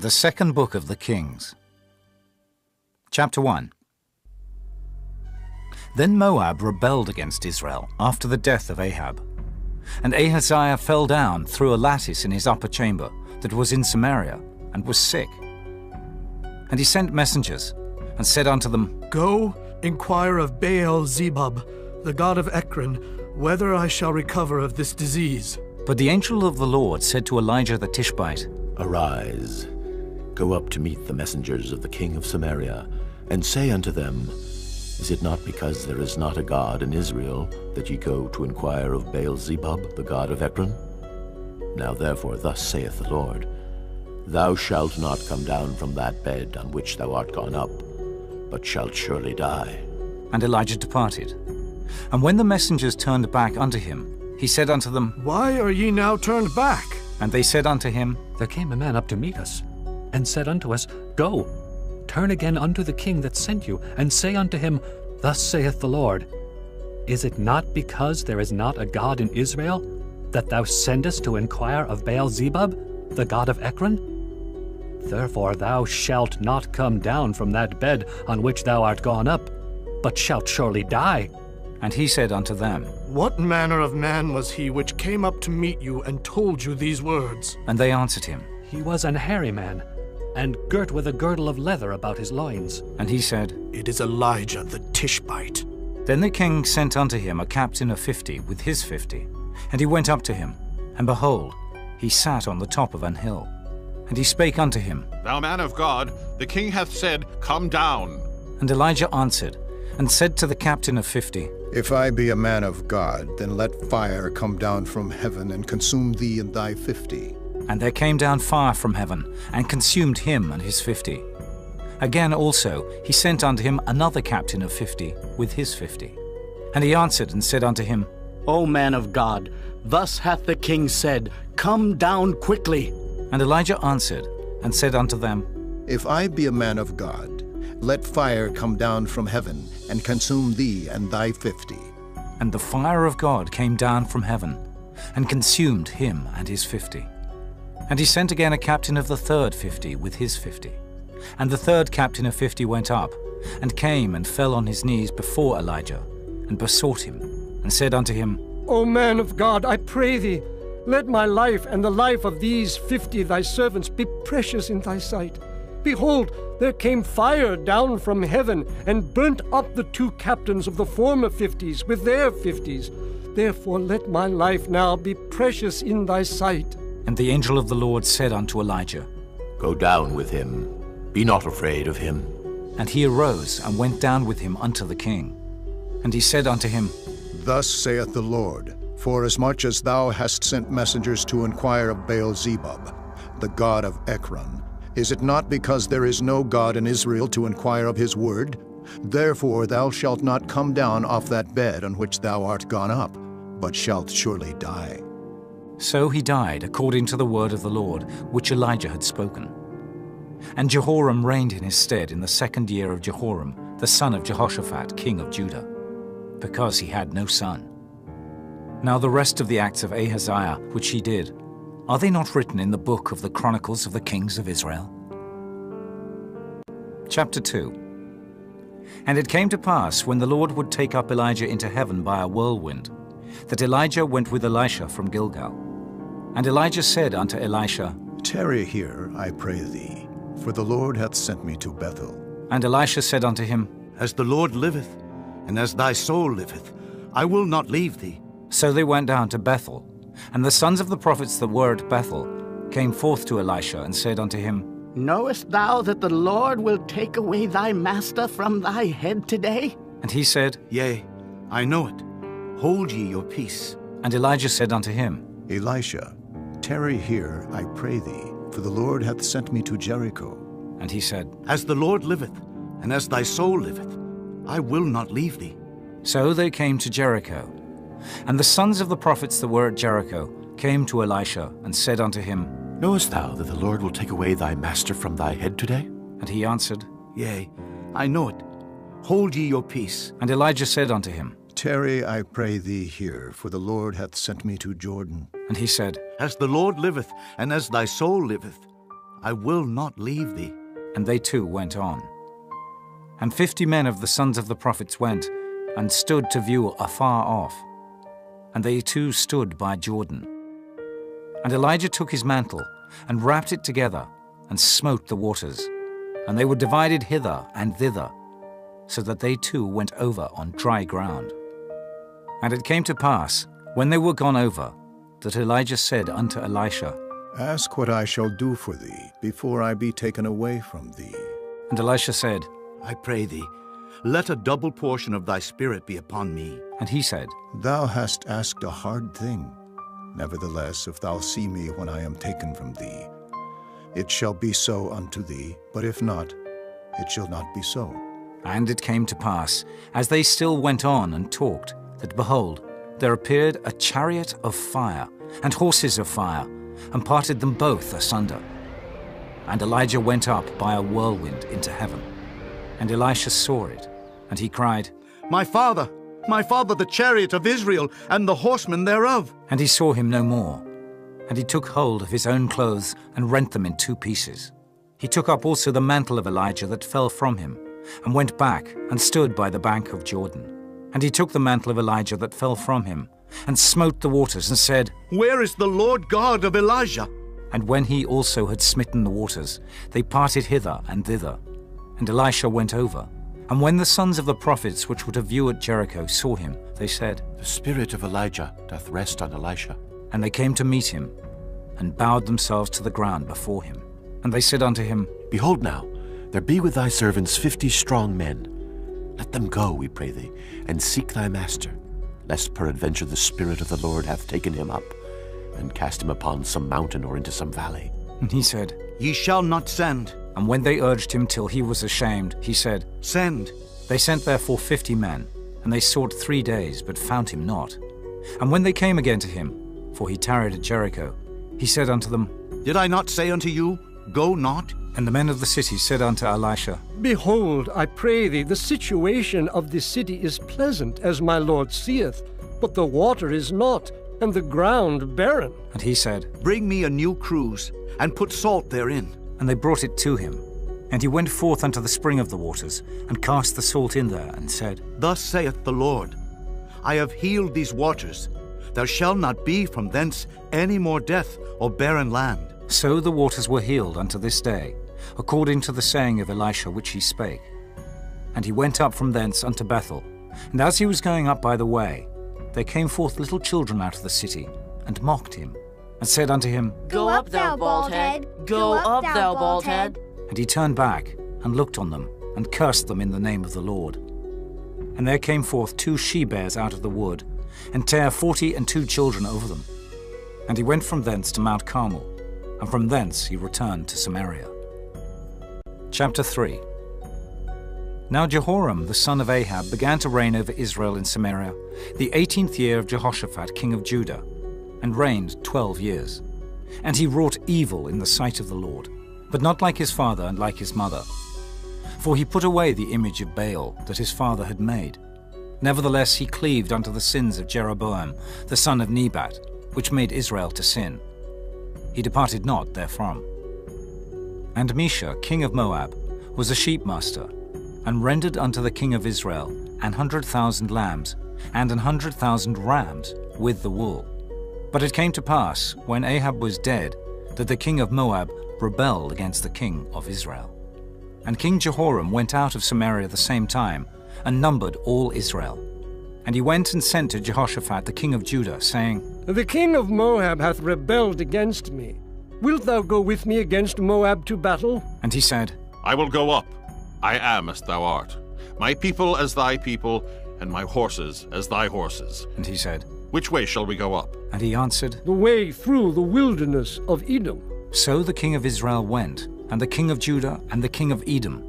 The Second Book of the Kings. Chapter 1 Then Moab rebelled against Israel after the death of Ahab. And Ahaziah fell down through a lattice in his upper chamber that was in Samaria, and was sick. And he sent messengers, and said unto them, Go, inquire of Baal Zebub, the god of Ekron, whether I shall recover of this disease. But the angel of the Lord said to Elijah the Tishbite, Arise, go up to meet the messengers of the king of Samaria, and say unto them, Is it not because there is not a God in Israel that ye go to inquire of Baal Zebub, the god of Ekron? Now therefore thus saith the Lord, Thou shalt not come down from that bed on which thou art gone up, but shalt surely die. And Elijah departed. And when the messengers turned back unto him, he said unto them, Why are ye now turned back? And they said unto him, There came a man up to meet us, and said unto us, Go, turn again unto the king that sent you, and say unto him, Thus saith the Lord, Is it not because there is not a God in Israel, that thou sendest to inquire of Baal Zebub, the god of Ekron? Therefore thou shalt not come down from that bed on which thou art gone up, but shalt surely die. And he said unto them, What manner of man was he which came up to meet you and told you these words? And they answered him, He was an hairy man, and girt with a girdle of leather about his loins. And he said, It is Elijah the Tishbite. Then the king sent unto him a captain of fifty with his fifty. And he went up to him, and behold, he sat on the top of an hill. And he spake unto him, Thou man of God, the king hath said, Come down. And Elijah answered, and said to the captain of fifty, If I be a man of God, then let fire come down from heaven and consume thee and thy fifty. And there came down fire from heaven, and consumed him and his fifty. Again also he sent unto him another captain of fifty with his fifty. And he answered and said unto him, O man of God, thus hath the king said, Come down quickly. And Elijah answered and said unto them, If I be a man of God, let fire come down from heaven and consume thee and thy fifty. And the fire of God came down from heaven, and consumed him and his fifty. And he sent again a captain of the third fifty with his fifty. And the third captain of fifty went up, and came and fell on his knees before Elijah, and besought him, and said unto him, O man of God, I pray thee, let my life and the life of these fifty thy servants be precious in thy sight. Behold, there came fire down from heaven, and burnt up the two captains of the former fifties with their fifties. Therefore let my life now be precious in thy sight. And the angel of the Lord said unto Elijah, Go down with him. Be not afraid of him. And he arose and went down with him unto the king. And he said unto him, Thus saith the Lord, Forasmuch as thou hast sent messengers to inquire of Baal Zebub, the god of Ekron, is it not because there is no God in Israel to inquire of his word? Therefore thou shalt not come down off that bed on which thou art gone up, but shalt surely die. So he died according to the word of the Lord, which Elijah had spoken. And Jehoram reigned in his stead in the second year of Jehoram, the son of Jehoshaphat, king of Judah, because he had no son. Now the rest of the acts of Ahaziah, which he did, are they not written in the book of the Chronicles of the Kings of Israel? Chapter 2 And it came to pass, when the Lord would take up Elijah into heaven by a whirlwind, that Elijah went with Elisha from Gilgal. And Elijah said unto Elisha, Tarry here, I pray thee, for the Lord hath sent me to Bethel. And Elisha said unto him, As the Lord liveth, and as thy soul liveth, I will not leave thee. So they went down to Bethel. And the sons of the prophets that were at Bethel came forth to Elisha and said unto him, Knowest thou that the Lord will take away thy master from thy head today? And he said, Yea, I know it. Hold ye your peace. And Elijah said unto him, Elisha, tarry here, I pray thee, for the Lord hath sent me to Jericho. And he said, As the Lord liveth, and as thy soul liveth, I will not leave thee. So they came to Jericho. And the sons of the prophets that were at Jericho came to Elisha and said unto him, Knowest thou that the Lord will take away thy master from thy head today? And he answered, Yea, I know it. Hold ye your peace. And Elijah said unto him, Tarry, I pray thee here, for the Lord hath sent me to Jordan. And he said, As the Lord liveth, and as thy soul liveth, I will not leave thee. And they two went on. And fifty men of the sons of the prophets went, and stood to view afar off. And they two stood by Jordan. And Elijah took his mantle, and wrapped it together, and smote the waters. And they were divided hither and thither, so that they two went over on dry ground. And it came to pass, when they were gone over, that Elijah said unto Elisha, Ask what I shall do for thee before I be taken away from thee. And Elisha said, I pray thee, let a double portion of thy spirit be upon me. And he said, Thou hast asked a hard thing. Nevertheless, if thou see me when I am taken from thee, it shall be so unto thee, but if not, it shall not be so. And it came to pass, as they still went on and talked, that behold, there appeared a chariot of fire and horses of fire, and parted them both asunder. And Elijah went up by a whirlwind into heaven. And Elisha saw it, and he cried, My father, my father, the chariot of Israel, and the horsemen thereof. And he saw him no more. And he took hold of his own clothes and rent them in two pieces. He took up also the mantle of Elijah that fell from him, and went back and stood by the bank of Jordan. And he took the mantle of Elijah that fell from him, and smote the waters, and said, Where is the Lord God of Elijah? And when he also had smitten the waters, they parted hither and thither. And Elisha went over. And when the sons of the prophets which were to view at Jericho saw him, they said, The spirit of Elijah doth rest on Elisha. And they came to meet him, and bowed themselves to the ground before him. And they said unto him, Behold now, there be with thy servants fifty strong men. Let them go, we pray thee, and seek thy master, lest peradventure the Spirit of the Lord hath taken him up, and cast him upon some mountain or into some valley. And he said, Ye shall not send. And when they urged him till he was ashamed, he said, Send. They sent therefore fifty men, and they sought three days, but found him not. And when they came again to him, for he tarried at Jericho, he said unto them, Did I not say unto you, Go not? And the men of the city said unto Elisha, Behold, I pray thee, the situation of this city is pleasant, as my lord seeth, but the water is not, and the ground barren. And he said, Bring me a new cruse, and put salt therein. And they brought it to him. And he went forth unto the spring of the waters, and cast the salt in there, and said, Thus saith the Lord, I have healed these waters. There shall not be from thence any more death or barren land. So the waters were healed unto this day, according to the saying of Elisha which he spake. And he went up from thence unto Bethel. And as he was going up by the way, there came forth little children out of the city, and mocked him, and said unto him, Go up, thou bald head! Go up, thou bald head! And he turned back, and looked on them, and cursed them in the name of the Lord. And there came forth two she bears out of the wood, and tare forty and two children over them. And he went from thence to Mount Carmel, and from thence he returned to Samaria. Chapter 3 Now Jehoram the son of Ahab began to reign over Israel in Samaria, the eighteenth year of Jehoshaphat king of Judah, and reigned twelve years. And he wrought evil in the sight of the Lord, but not like his father and like his mother. For he put away the image of Baal that his father had made. Nevertheless he cleaved unto the sins of Jeroboam the son of Nebat, which made Israel to sin. He departed not therefrom. And Mesha, king of Moab, was a sheepmaster, and rendered unto the king of Israel an hundred thousand lambs, and an hundred thousand rams, with the wool. But it came to pass, when Ahab was dead, that the king of Moab rebelled against the king of Israel. And King Jehoram went out of Samaria the same time, and numbered all Israel. And he went and sent to Jehoshaphat the king of Judah, saying, The king of Moab hath rebelled against me. Wilt thou go with me against Moab to battle? And he said, I will go up. I am as thou art. My people as thy people, and my horses as thy horses. And he said, Which way shall we go up? And he answered, The way through the wilderness of Edom. So the king of Israel went, and the king of Judah, and the king of Edom.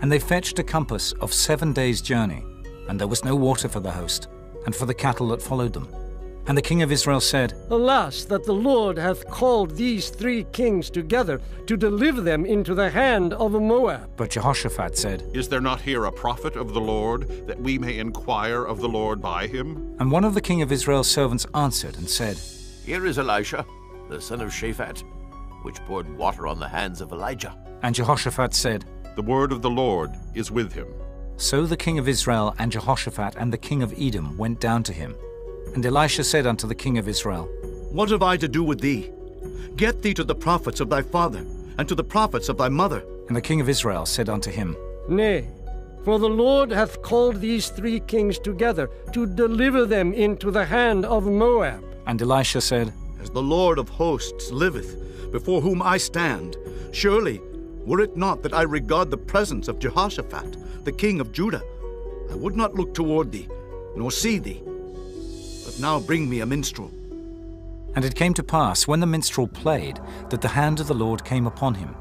And they fetched a compass of seven days' journey, and there was no water for the host, and for the cattle that followed them. And the king of Israel said, Alas, that the Lord hath called these three kings together to deliver them into the hand of Moab. But Jehoshaphat said, Is there not here a prophet of the Lord, that we may inquire of the Lord by him? And one of the king of Israel's servants answered and said, Here is Elisha, the son of Shaphat. which poured water on the hands of Elijah. And Jehoshaphat said, The word of the Lord is with him. So the king of Israel and Jehoshaphat and the king of Edom went down to him. And Elisha said unto the king of Israel, What have I to do with thee? Get thee to the prophets of thy father, and to the prophets of thy mother. And the king of Israel said unto him, Nay, for the Lord hath called these three kings together to deliver them into the hand of Moab. And Elisha said, As the Lord of hosts liveth, before whom I stand, surely, were it not that I regard the presence of Jehoshaphat, the king of Judah, I would not look toward thee, nor see thee. Now bring me a minstrel. And it came to pass, when the minstrel played, that the hand of the Lord came upon him.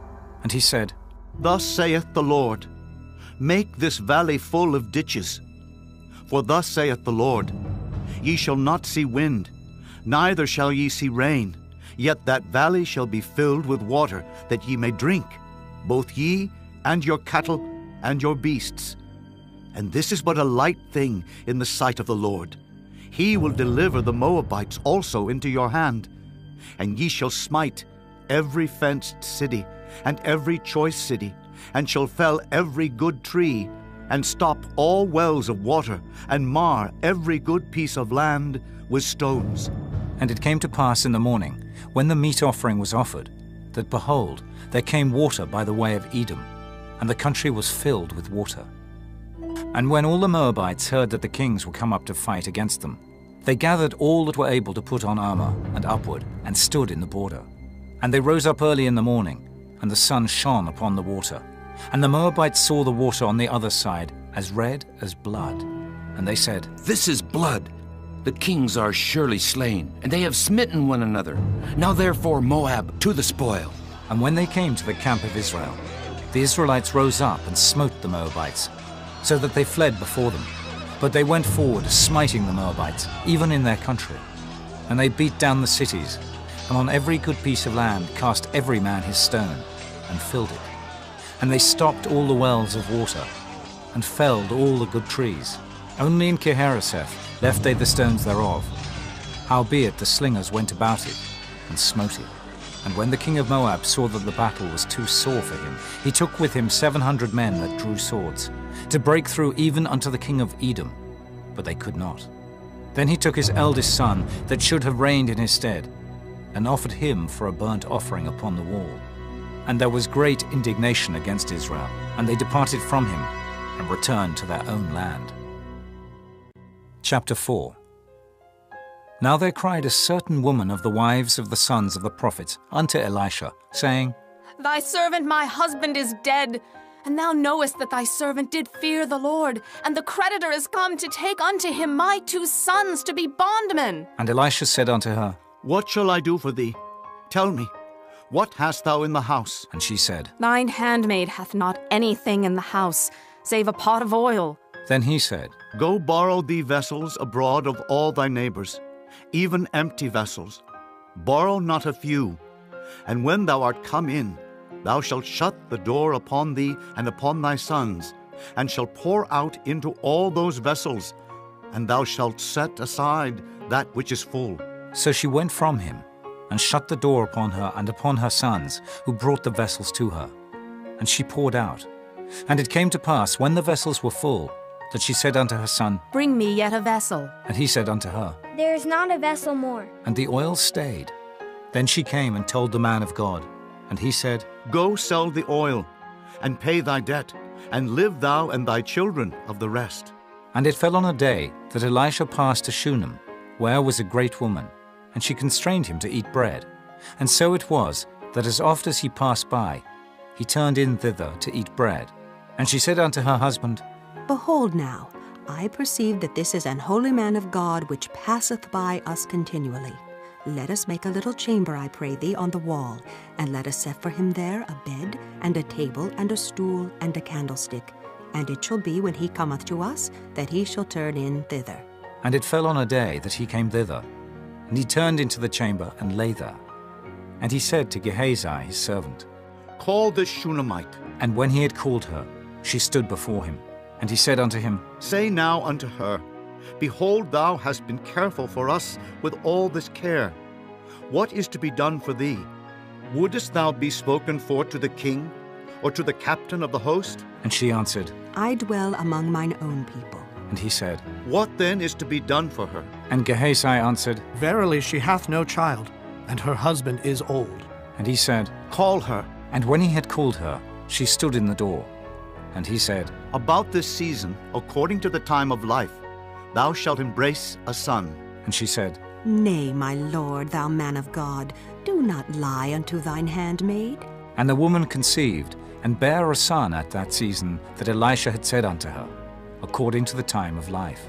And he said, Thus saith the Lord, Make this valley full of ditches. For thus saith the Lord, Ye shall not see wind, neither shall ye see rain, yet that valley shall be filled with water, that ye may drink, both ye and your cattle and your beasts. And this is but a light thing in the sight of the Lord. He will deliver the Moabites also into your hand, and ye shall smite every fenced city and every choice city, and shall fell every good tree, and stop all wells of water, and mar every good piece of land with stones. And it came to pass in the morning, when the meat offering was offered, that behold, there came water by the way of Edom, and the country was filled with water. And when all the Moabites heard that the kings were come up to fight against them, they gathered all that were able to put on armor and upward, and stood in the border. And they rose up early in the morning, and the sun shone upon the water. And the Moabites saw the water on the other side as red as blood. And they said, This is blood. The kings are surely slain, and they have smitten one another. Now therefore, Moab, to the spoil. And when they came to the camp of Israel, the Israelites rose up and smote the Moabites, so that they fled before them. But they went forward, smiting the Moabites, even in their country. And they beat down the cities, and on every good piece of land cast every man his stone, and filled it. And they stopped all the wells of water, and felled all the good trees. Only in Kirharaseth left they the stones thereof. Howbeit the slingers went about it, and smote it. And when the king of Moab saw that the battle was too sore for him, he took with him seven hundred men that drew swords, to break through even unto the king of Edom, but they could not. Then he took his eldest son, that should have reigned in his stead, and offered him for a burnt offering upon the wall. And there was great indignation against Israel, and they departed from him, and returned to their own land. Chapter 4 Now there cried a certain woman of the wives of the sons of the prophets unto Elisha, saying, Thy servant my husband is dead, and thou knowest that thy servant did fear the Lord, and the creditor is come to take unto him my two sons to be bondmen. And Elisha said unto her, What shall I do for thee? Tell me, what hast thou in the house? And she said, Thine handmaid hath not anything in the house, save a pot of oil. Then he said, Go borrow thee vessels abroad of all thy neighbors, even empty vessels. Borrow not a few. And when thou art come in, thou shalt shut the door upon thee and upon thy sons, and shalt pour out into all those vessels, and thou shalt set aside that which is full. So she went from him, and shut the door upon her and upon her sons, who brought the vessels to her. And she poured out. And it came to pass, when the vessels were full, that she said unto her son, Bring me yet a vessel. And he said unto her, There is not a vessel more. And the oil stayed. Then she came and told the man of God. And he said, Go sell the oil, and pay thy debt, and live thou and thy children of the rest. And it fell on a day that Elisha passed to Shunem, where was a great woman, and she constrained him to eat bread. And so it was that as oft as he passed by, he turned in thither to eat bread. And she said unto her husband, Behold now, I perceive that this is an holy man of God which passeth by us continually. Let us make a little chamber, I pray thee, on the wall, and let us set for him there a bed, and a table, and a stool, and a candlestick. And it shall be when he cometh to us, that he shall turn in thither. And it fell on a day that he came thither. And he turned into the chamber and lay there. And he said to Gehazi his servant, Call this Shunammite. And when he had called her, she stood before him. And he said unto him, Say now unto her, Behold, thou hast been careful for us with all this care. What is to be done for thee? Wouldest thou be spoken for to the king, or to the captain of the host? And she answered, I dwell among mine own people. And he said, What then is to be done for her? And Gehazi answered, Verily she hath no child, and her husband is old. And he said, Call her. And when he had called her, she stood in the door. And he said, About this season, according to the time of life, thou shalt embrace a son. And she said, Nay, my lord, thou man of God, do not lie unto thine handmaid. And the woman conceived, and bare a son at that season that Elisha had said unto her, according to the time of life.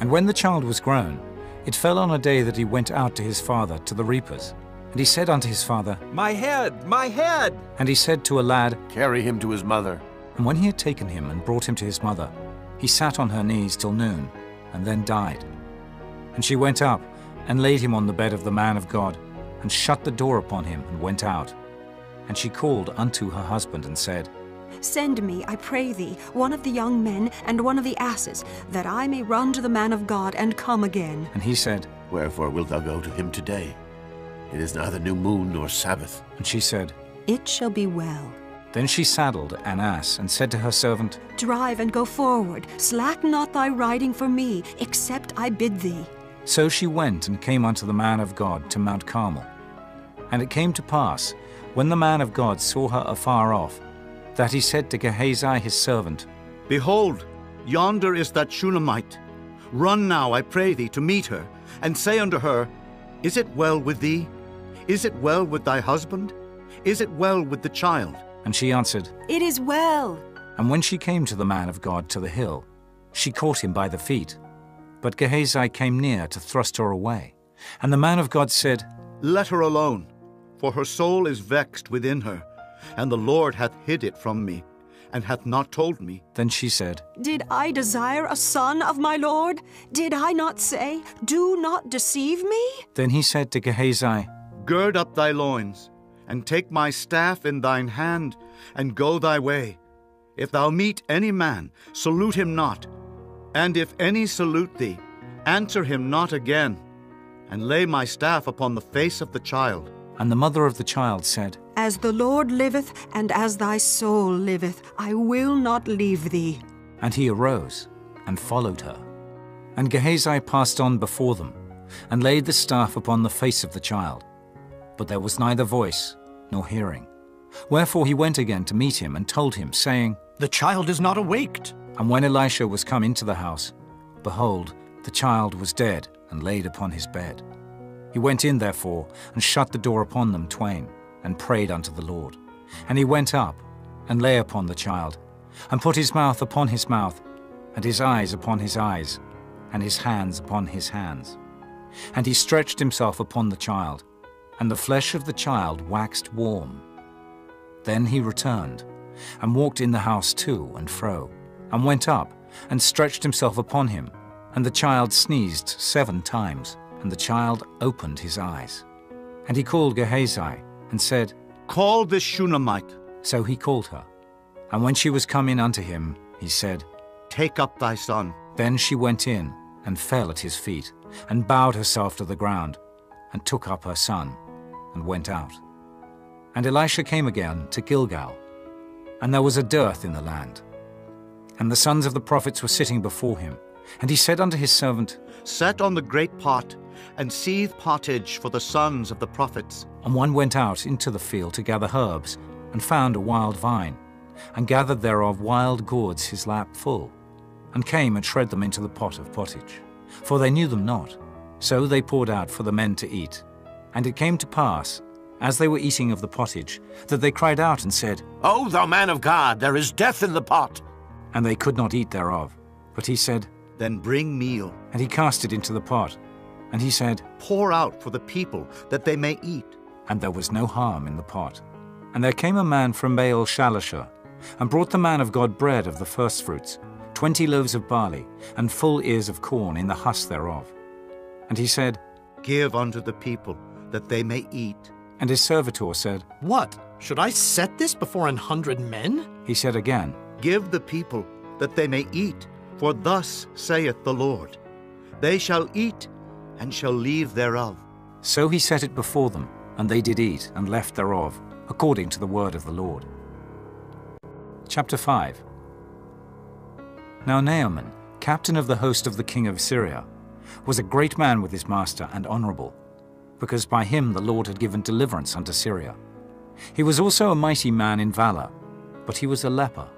And when the child was grown, it fell on a day that he went out to his father to the reapers. And he said unto his father, My head, my head! And he said to a lad, Carry him to his mother. And when he had taken him and brought him to his mother, he sat on her knees till noon, and then died. And she went up, and laid him on the bed of the man of God, and shut the door upon him, and went out. And she called unto her husband, and said, Send me, I pray thee, one of the young men and one of the asses, that I may run to the man of God and come again. And he said, Wherefore wilt thou go to him today? It is neither new moon nor Sabbath. And she said, It shall be well. Then she saddled an ass, and said to her servant, Drive and go forward, slack not thy riding for me, except I bid thee. So she went and came unto the man of God to Mount Carmel. And it came to pass, when the man of God saw her afar off, that he said to Gehazi his servant, Behold, yonder is that Shunammite. Run now, I pray thee, to meet her, and say unto her, Is it well with thee? Is it well with thy husband? Is it well with the child? And she answered, It is well. And when she came to the man of God to the hill, she caught him by the feet. But Gehazi came near to thrust her away. And the man of God said, Let her alone, for her soul is vexed within her, and the Lord hath hid it from me, and hath not told me. Then she said, Did I desire a son of my Lord? Did I not say, Do not deceive me? Then he said to Gehazi, Gird up thy loins, and take my staff in thine hand, and go thy way. If thou meet any man, salute him not. And if any salute thee, answer him not again, and lay my staff upon the face of the child. And the mother of the child said, As the Lord liveth, and as thy soul liveth, I will not leave thee. And he arose and followed her. And Gehazi passed on before them, and laid the staff upon the face of the child. But there was neither voice nor hearing. Wherefore he went again to meet him, and told him, saying, The child is not awaked. And when Elisha was come into the house, behold, the child was dead and laid upon his bed. He went in, therefore, and shut the door upon them twain, and prayed unto the Lord. And he went up, and lay upon the child, and put his mouth upon his mouth, and his eyes upon his eyes, and his hands upon his hands. And he stretched himself upon the child, and the flesh of the child waxed warm. Then he returned, and walked in the house to and fro, and went up, and stretched himself upon him. And the child sneezed seven times, and the child opened his eyes. And he called Gehazi, and said, Call this Shunammite. So he called her. And when she was come in unto him, he said, Take up thy son. Then she went in, and fell at his feet, and bowed herself to the ground, and took up her son, and went out. And Elisha came again to Gilgal, and there was a dearth in the land. And the sons of the prophets were sitting before him. And he said unto his servant, Set on the great pot, and seethe pottage for the sons of the prophets. And one went out into the field to gather herbs, and found a wild vine, and gathered thereof wild gourds his lap full, and came and shred them into the pot of pottage. For they knew them not. So they poured out for the men to eat. And it came to pass, as they were eating of the pottage, that they cried out and said, O thou man of God, there is death in the pot. And they could not eat thereof. But he said, Then bring meal. And he cast it into the pot. And he said, Pour out for the people, that they may eat. And there was no harm in the pot. And there came a man from Baal Shalishah, and brought the man of God bread of the firstfruits, twenty loaves of barley, and full ears of corn in the husk thereof. And he said, Give unto the people, that they may eat. And his servitor said, What? Should I set this before an hundred men? He said again, Give the people, that they may eat, for thus saith the Lord They shall eat, and shall leave thereof. So he set it before them, And they did eat and left thereof, according to the word of the Lord. Chapter 5 Now Naaman, captain of the host of the king of Syria, was a great man with his master and honourable, because by him the Lord had given deliverance unto Syria. He was also a mighty man in valour, but he was a leper.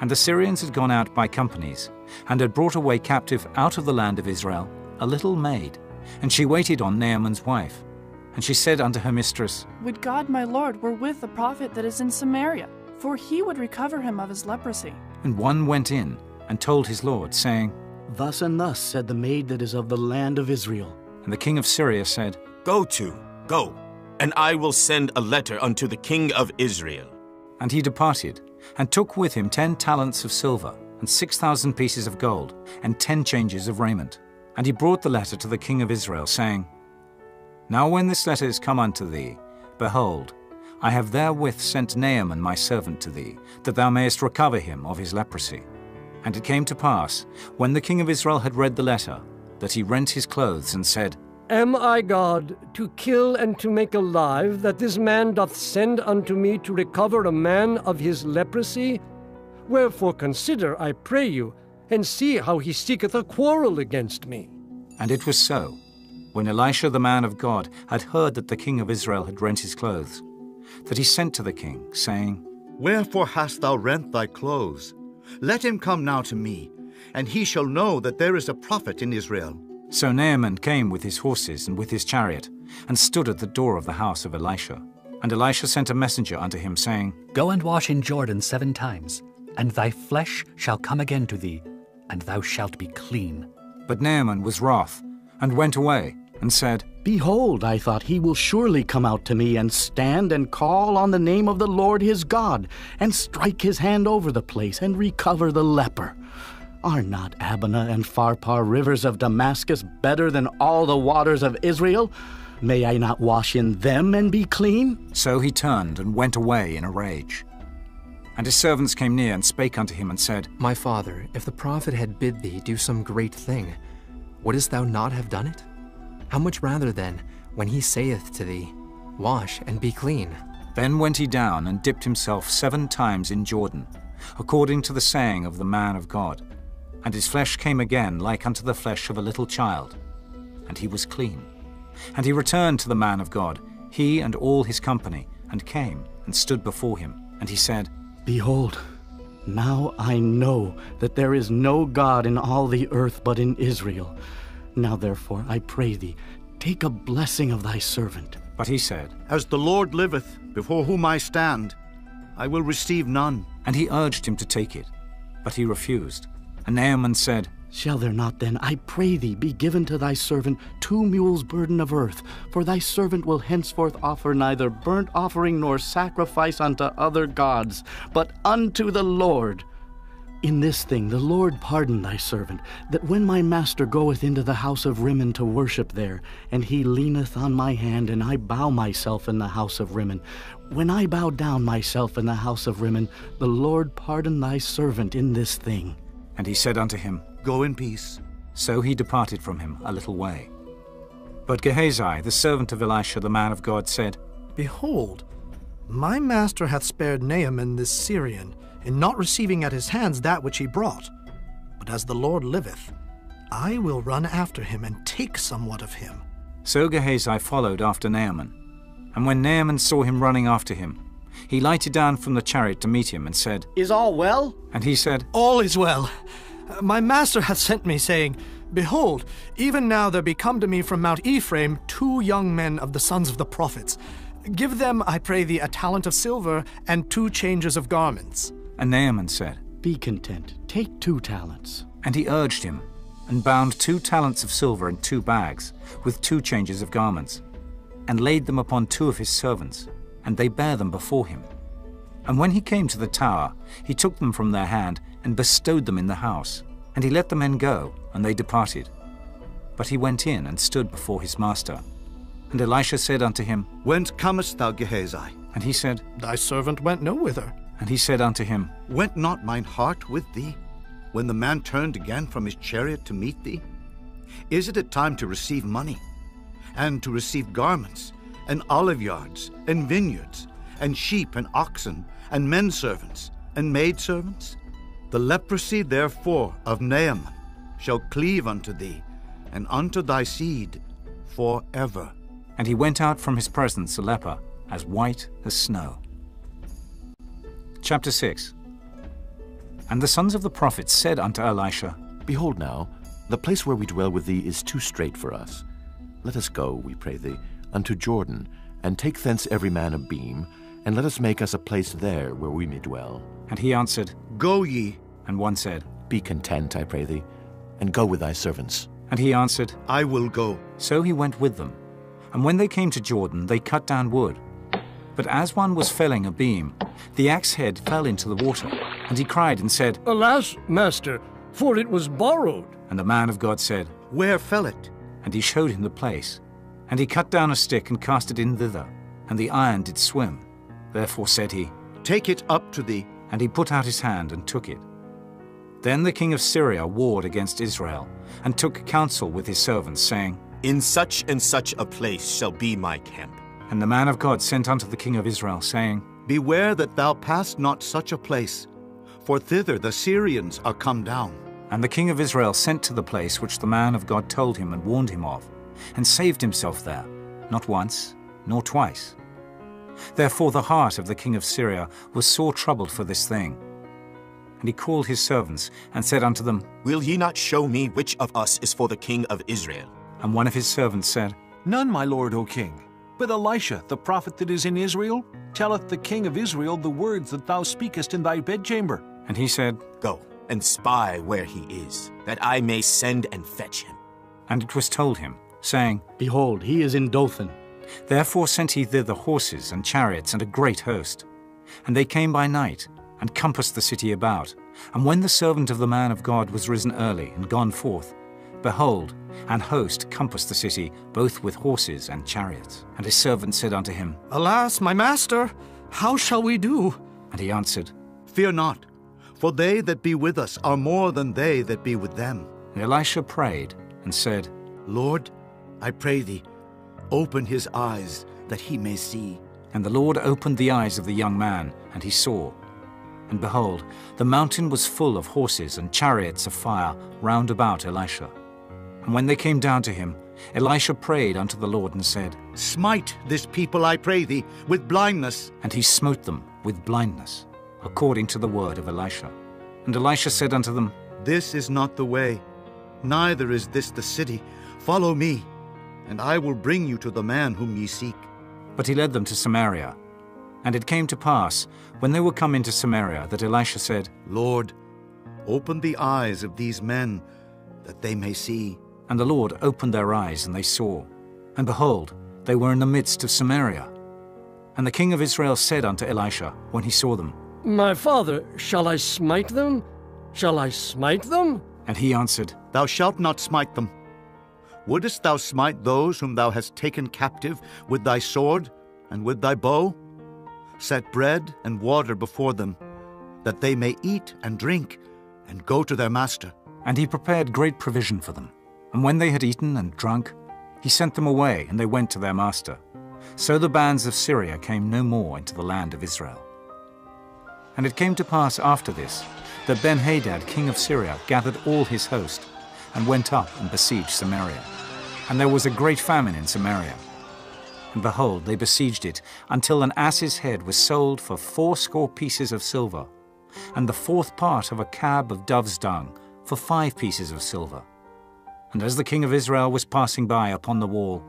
And the Syrians had gone out by companies, and had brought away captive out of the land of Israel a little maid, and she waited on Naaman's wife. And she said unto her mistress, Would God my Lord were with the prophet that is in Samaria, for he would recover him of his leprosy. And one went in and told his lord, saying, Thus and thus said the maid that is of the land of Israel. And the king of Syria said, Go to, go, and I will send a letter unto the king of Israel. And he departed, and took with him ten talents of silver, and six thousand pieces of gold, and ten changes of raiment. And he brought the letter to the king of Israel, saying, Now when this letter is come unto thee, behold, I have therewith sent Naaman my servant to thee, that thou mayest recover him of his leprosy. And it came to pass, when the king of Israel had read the letter, that he rent his clothes and said, Am I God to kill and to make alive, that this man doth send unto me to recover a man of his leprosy? Wherefore consider, I pray you, and see how he seeketh a quarrel against me. And it was so, when Elisha the man of God had heard that the king of Israel had rent his clothes, that he sent to the king, saying, Wherefore hast thou rent thy clothes? Let him come now to me, and he shall know that there is a prophet in Israel. So Naaman came with his horses and with his chariot, and stood at the door of the house of Elisha. And Elisha sent a messenger unto him, saying, Go and wash in Jordan seven times, and thy flesh shall come again to thee, and thou shalt be clean. But Naaman was wroth, and went away, and said, Behold, I thought he will surely come out to me and stand and call on the name of the Lord his God, and strike his hand over the place and recover the leper. Are not Abana and Pharpar rivers of Damascus better than all the waters of Israel? May I not wash in them and be clean? So he turned and went away in a rage. And his servants came near and spake unto him and said, My father, if the prophet had bid thee do some great thing, wouldst thou not have done it? How much rather then, when he saith to thee, Wash and be clean? Then went he down and dipped himself seven times in Jordan, according to the saying of the man of God. And his flesh came again like unto the flesh of a little child, and he was clean. And he returned to the man of God, he and all his company, and came and stood before him. And he said, Behold, now I know that there is no God in all the earth but in Israel. Now therefore, I pray thee, take a blessing of thy servant. But he said, As the Lord liveth, before whom I stand, I will receive none. And he urged him to take it, but he refused. And Naaman said, Shall there not then, I pray thee, be given to thy servant two mules' burden of earth? For thy servant will henceforth offer neither burnt offering nor sacrifice unto other gods, but unto the Lord. In this thing the Lord pardon thy servant, that when my master goeth into the house of Rimmon to worship there, and he leaneth on my hand, and I bow myself in the house of Rimmon, when I bow down myself in the house of Rimmon, the Lord pardon thy servant in this thing. And he said unto him, Go in peace. So he departed from him a little way. But Gehazi, the servant of Elisha the man of God, said, Behold, my master hath spared Naaman this Syrian, in not receiving at his hands that which he brought. But as the Lord liveth, I will run after him and take somewhat of him. So Gehazi followed after Naaman. And when Naaman saw him running after him, he lighted down from the chariot to meet him and said, Is all well? And he said, All is well. My master hath sent me, saying, Behold, even now there be come to me from Mount Ephraim two young men of the sons of the prophets. Give them, I pray thee, a talent of silver and two changes of garments. And Naaman said, Be content, take two talents. And he urged him, and bound two talents of silver in two bags, with two changes of garments, and laid them upon two of his servants, and they bare them before him. And when he came to the tower, he took them from their hand, and bestowed them in the house. And he let the men go, and they departed. But he went in and stood before his master. And Elisha said unto him, Whence comest thou, Gehazi? And he said, Thy servant went no whither. And he said unto him, Went not mine heart with thee, when the man turned again from his chariot to meet thee? Is it a time to receive money, and to receive garments, and olive yards, and vineyards, and sheep and oxen, and men servants, and maidservants? The leprosy, therefore, of Naaman shall cleave unto thee, and unto thy seed forever. And he went out from his presence a leper, as white as snow. Chapter 6 And the sons of the prophets said unto Elisha, Behold now, the place where we dwell with thee is too strait for us. Let us go, we pray thee, unto Jordan, and take thence every man a beam, and let us make us a place there where we may dwell. And he answered, Go ye. And one said, Be content, I pray thee, and go with thy servants. And he answered, I will go. So he went with them. And when they came to Jordan, they cut down wood. But as one was felling a beam, the axe head fell into the water. And he cried and said, Alas, master, for it was borrowed. And the man of God said, Where fell it? And he showed him the place. And he cut down a stick and cast it in thither. And the iron did swim. Therefore said he, Take it up to thee. And he put out his hand and took it. Then the king of Syria warred against Israel, and took counsel with his servants, saying, In such and such a place shall be my camp. And the man of God sent unto the king of Israel, saying, Beware that thou pass not such a place, for thither the Syrians are come down. And the king of Israel sent to the place which the man of God told him and warned him of, and saved himself there, not once, nor twice. Therefore the heart of the king of Syria was sore troubled for this thing. And he called his servants, and said unto them, Will ye not show me which of us is for the king of Israel? And one of his servants said, None, my lord, O king. But Elisha, the prophet that is in Israel, telleth the king of Israel the words that thou speakest in thy bedchamber. And he said, Go and spy where he is, that I may send and fetch him. And it was told him, saying, Behold, he is in Dothan. Therefore sent he thither horses and chariots and a great host. And they came by night, and compassed the city about. And when the servant of the man of God was risen early and gone forth, behold, an host compassed the city, both with horses and chariots. And his servant said unto him, Alas, my master, how shall we do? And he answered, Fear not, for they that be with us are more than they that be with them. And Elisha prayed and said, Lord, I pray thee, open his eyes that he may see. And the Lord opened the eyes of the young man, and he saw. And behold, the mountain was full of horses and chariots of fire round about Elisha. And when they came down to him, Elisha prayed unto the Lord and said, Smite this people, I pray thee, with blindness. And he smote them with blindness, according to the word of Elisha. And Elisha said unto them, This is not the way, neither is this the city. Follow me, and I will bring you to the man whom ye seek. But he led them to Samaria. And it came to pass, when they were come into Samaria, that Elisha said, Lord, open the eyes of these men, that they may see. And the Lord opened their eyes, and they saw. And behold, they were in the midst of Samaria. And the king of Israel said unto Elisha, when he saw them, My father, shall I smite them? Shall I smite them? And he answered, Thou shalt not smite them. Wouldest thou smite those whom thou hast taken captive with thy sword and with thy bow? Set bread and water before them, that they may eat and drink and go to their master. And he prepared great provision for them. And when they had eaten and drunk, he sent them away, and they went to their master. So the bands of Syria came no more into the land of Israel. And it came to pass after this, that Benhadad king of Syria gathered all his host, and went up and besieged Samaria. And there was a great famine in Samaria. And behold, they besieged it, until an ass's head was sold for fourscore pieces of silver, and the fourth part of a cab of dove's dung for five pieces of silver. And as the king of Israel was passing by upon the wall,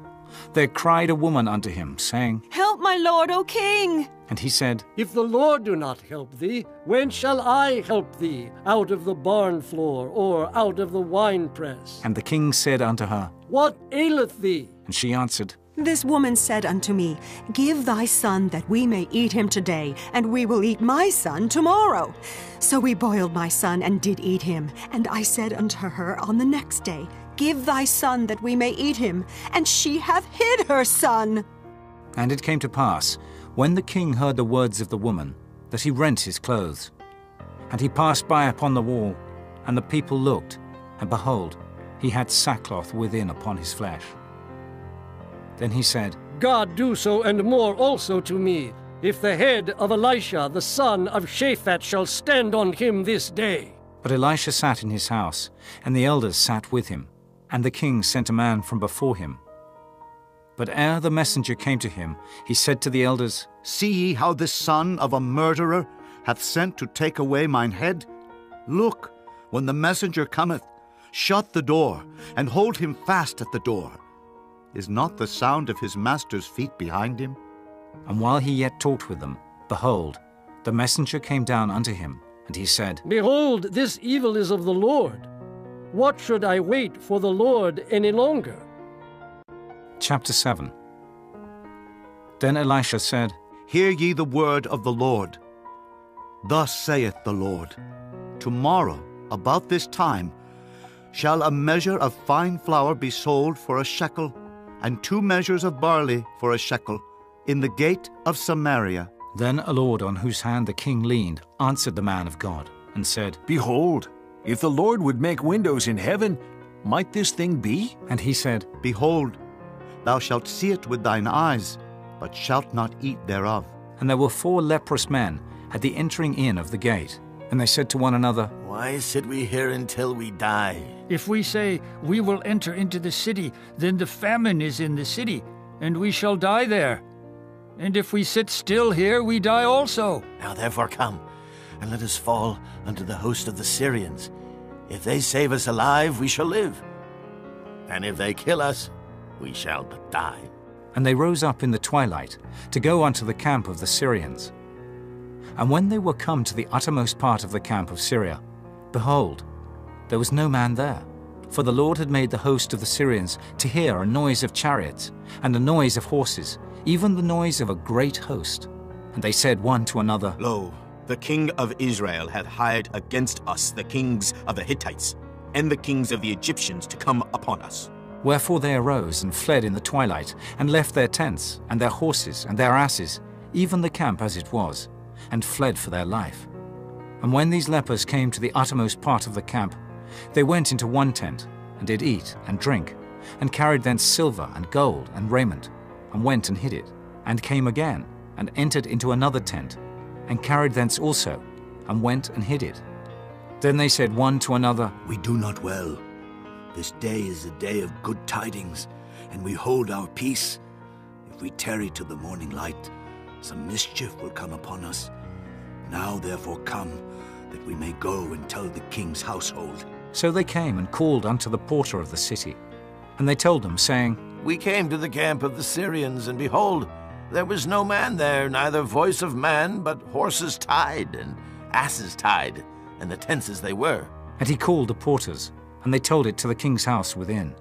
there cried a woman unto him, saying, Help my lord, O king! And he said, If the Lord do not help thee, when shall I help thee? Out of the barn floor, or out of the winepress? And the king said unto her, What aileth thee? And she answered, This woman said unto me, Give thy son that we may eat him today, and we will eat my son tomorrow. So we boiled my son and did eat him. And I said unto her on the next day, Give thy son that we may eat him. And she hath hid her son. And it came to pass, when the king heard the words of the woman, that he rent his clothes. And he passed by upon the wall, and the people looked, and behold, he had sackcloth within upon his flesh. Then he said, God do so and more also to me, if the head of Elisha the son of Shaphat shall stand on him this day. But Elisha sat in his house, and the elders sat with him, and the king sent a man from before him. But ere the messenger came to him, he said to the elders, See ye how this son of a murderer hath sent to take away mine head? Look, when the messenger cometh, shut the door, and hold him fast at the door. Is not the sound of his master's feet behind him? And while he yet talked with them, behold, the messenger came down unto him, and he said, Behold, this evil is of the Lord. What should I wait for the Lord any longer? Chapter 7 Then Elisha said, Hear ye the word of the Lord. Thus saith the Lord Tomorrow, about this time, shall a measure of fine flour be sold for a shekel, and two measures of barley for a shekel, in the gate of Samaria. Then a lord on whose hand the king leaned answered the man of God, and said, Behold, if the Lord would make windows in heaven, might this thing be? And he said, Behold, thou shalt see it with thine eyes, but shalt not eat thereof. And there were four leprous men at the entering in of the gate. And they said to one another, Why sit we here until we die? If we say, We will enter into the city, then the famine is in the city, and we shall die there. And if we sit still here, we die also. Now therefore come, and let us fall unto the host of the Syrians. If they save us alive, we shall live. And if they kill us, we shall but die. And they rose up in the twilight to go unto the camp of the Syrians. And when they were come to the uttermost part of the camp of Syria, behold, there was no man there. For the Lord had made the host of the Syrians to hear a noise of chariots, and a noise of horses, even the noise of a great host. And they said one to another, Lo, the king of Israel hath hired against us the kings of the Hittites, and the kings of the Egyptians to come upon us. Wherefore they arose and fled in the twilight, and left their tents, and their horses, and their asses, even the camp as it was, and fled for their life. And when these lepers came to the uttermost part of the camp, they went into one tent, and did eat and drink, and carried thence silver and gold and raiment, and went and hid it, and came again, and entered into another tent, and carried thence also, and went and hid it. Then they said one to another, We do not well. This day is a day of good tidings, and we hold our peace. If we tarry till the morning light, some mischief will come upon us. Now therefore come, that we may go and tell the king's household. So they came and called unto the porter of the city. And they told them, saying, We came to the camp of the Syrians, and behold, there was no man there, neither voice of man, but horses tied, and asses tied, and the tents as they were. And he called the porters, and they told it to the king's house within.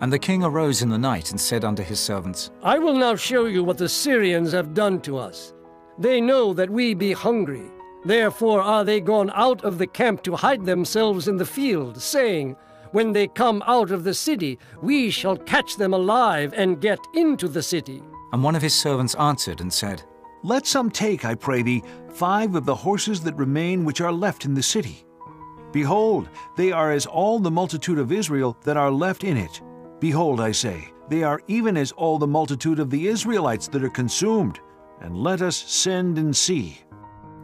And the king arose in the night and said unto his servants, I will now show you what the Syrians have done to us. They know that we be hungry. Therefore are they gone out of the camp to hide themselves in the field, saying, When they come out of the city, we shall catch them alive and get into the city. And one of his servants answered and said, Let some take, I pray thee, five of the horses that remain which are left in the city. Behold, they are as all the multitude of Israel that are left in it. Behold, I say, they are even as all the multitude of the Israelites that are consumed. And let us send and see.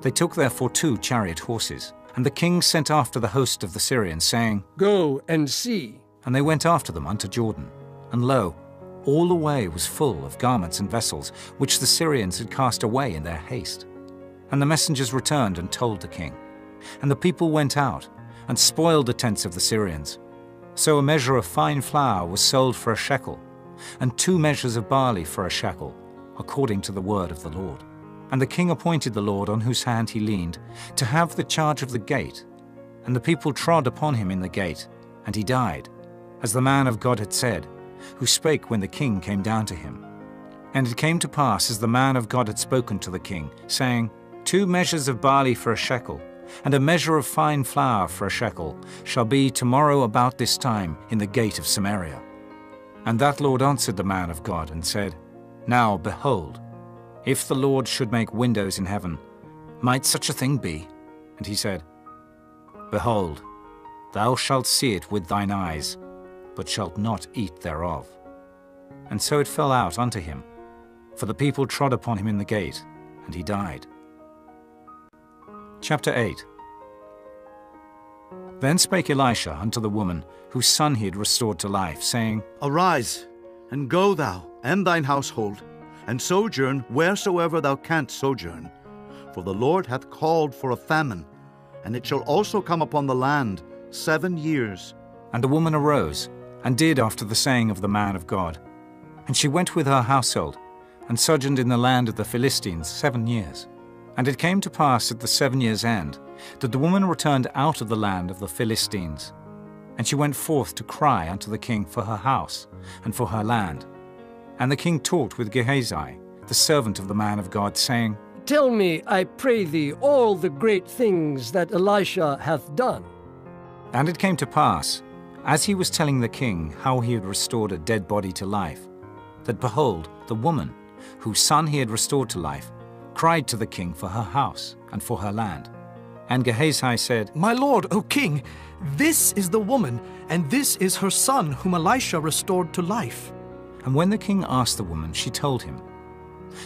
They took therefore two chariot horses, and the king sent after the host of the Syrians, saying, Go and see. And they went after them unto Jordan. And lo, all the way was full of garments and vessels, which the Syrians had cast away in their haste. And the messengers returned and told the king. And the people went out, and spoiled the tents of the Syrians. So a measure of fine flour was sold for a shekel, and two measures of barley for a shekel, according to the word of the Lord. And the king appointed the Lord on whose hand he leaned to have the charge of the gate. And the people trod upon him in the gate, and he died, as the man of God had said, who spake when the king came down to him. And it came to pass as the man of God had spoken to the king, saying, Two measures of barley for a shekel, and a measure of fine flour for a shekel, shall be tomorrow about this time in the gate of Samaria. And that Lord answered the man of God, and said, Now behold, if the Lord should make windows in heaven, might such a thing be? And he said, Behold, thou shalt see it with thine eyes, but shalt not eat thereof. And so it fell out unto him. For the people trod upon him in the gate, and he died. Chapter 8 Then spake Elisha unto the woman, whose son he had restored to life, saying, Arise, and go thou, and thine household, and sojourn wheresoever thou canst sojourn. For the Lord hath called for a famine, and it shall also come upon the land seven years. And the woman arose, and did after the saying of the man of God. And she went with her household, and sojourned in the land of the Philistines seven years. And it came to pass at the seven years' end, that the woman returned out of the land of the Philistines. And she went forth to cry unto the king for her house, and for her land. And the king talked with Gehazi, the servant of the man of God, saying, Tell me, I pray thee, all the great things that Elisha hath done. And it came to pass, as he was telling the king how he had restored a dead body to life, that behold, the woman, whose son he had restored to life, cried to the king for her house and for her land. And Gehazi said, My lord, O king, this is the woman, and this is her son whom Elisha restored to life. And when the king asked the woman, she told him.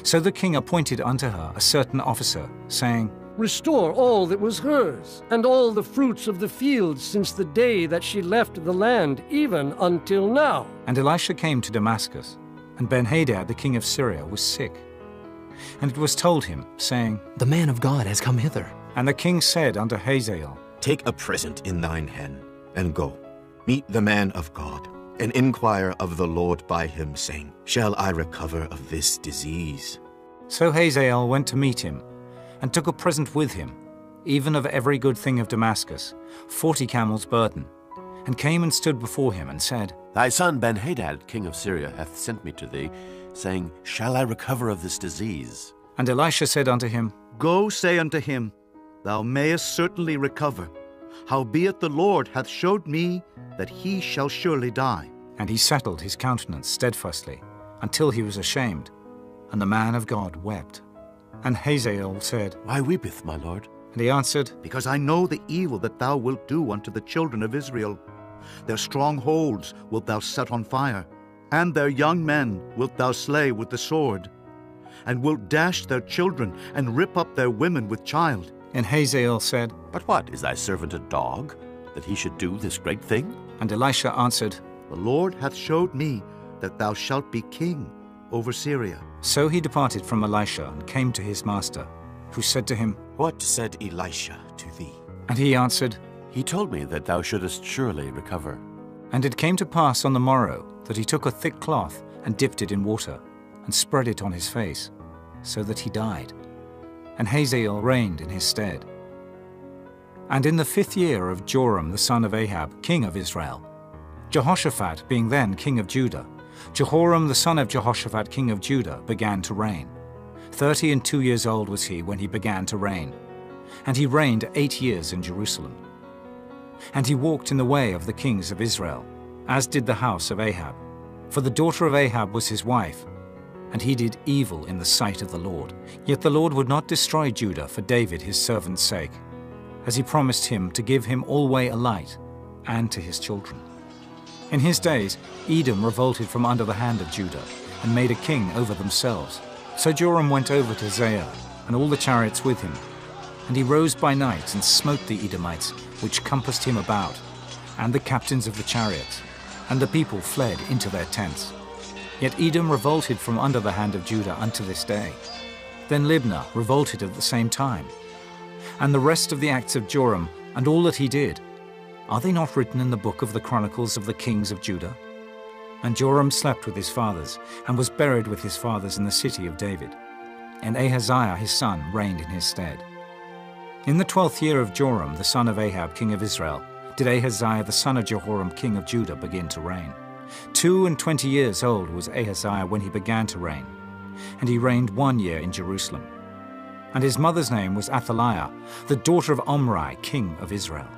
So the king appointed unto her a certain officer, saying, Restore all that was hers, and all the fruits of the field since the day that she left the land, even until now. And Elisha came to Damascus, and Benhadad the king of Syria was sick. And it was told him, saying, The man of God has come hither. And the king said unto Hazael, Take a present in thine hand, and go. Meet the man of God, and inquire of the Lord by him, saying, Shall I recover of this disease? So Hazael went to meet him, and took a present with him, even of every good thing of Damascus, forty camels' burden, and came and stood before him, and said, Thy son Benhadad, king of Syria, hath sent me to thee, saying, Shall I recover of this disease? And Elisha said unto him, Go say unto him, Thou mayest certainly recover. Howbeit the Lord hath showed me that he shall surely die. And he settled his countenance steadfastly, until he was ashamed. And the man of God wept. And Hazael said, Why weepeth my lord? And he answered, Because I know the evil that thou wilt do unto the children of Israel. Their strongholds wilt thou set on fire, and their young men wilt thou slay with the sword, and wilt dash their children, and rip up their women with child. And Hazael said, But what, is thy servant a dog, that he should do this great thing? And Elisha answered, The Lord hath showed me that thou shalt be king over Syria. So he departed from Elisha and came to his master, who said to him, What said Elisha to thee? And he answered, He told me that thou shouldest surely recover. And it came to pass on the morrow that he took a thick cloth and dipped it in water, and spread it on his face, so that he died. And Hazael reigned in his stead. And in the fifth year of Joram the son of Ahab, king of Israel, Jehoshaphat being then king of Judah, Jehoram the son of Jehoshaphat king of Judah began to reign. Thirty and two years old was he when he began to reign, and he reigned eight years in Jerusalem. And he walked in the way of the kings of Israel, as did the house of Ahab. For the daughter of Ahab was his wife, and he did evil in the sight of the Lord. Yet the Lord would not destroy Judah for David his servant's sake, as he promised him to give him alway a light, and to his children. In his days, Edom revolted from under the hand of Judah, and made a king over themselves. So Joram went over to Zair, and all the chariots with him. And he rose by night and smote the Edomites, which compassed him about, and the captains of the chariots. And the people fled into their tents. Yet Edom revolted from under the hand of Judah unto this day. Then Libnah revolted at the same time. And the rest of the acts of Joram, and all that he did, are they not written in the book of the Chronicles of the kings of Judah? And Joram slept with his fathers, and was buried with his fathers in the city of David. And Ahaziah his son reigned in his stead. In the twelfth year of Joram the son of Ahab king of Israel, did Ahaziah the son of Jehoram king of Judah begin to reign. Two and twenty years old was Ahaziah when he began to reign, and he reigned one year in Jerusalem. And his mother's name was Athaliah, the daughter of Omri, king of Israel.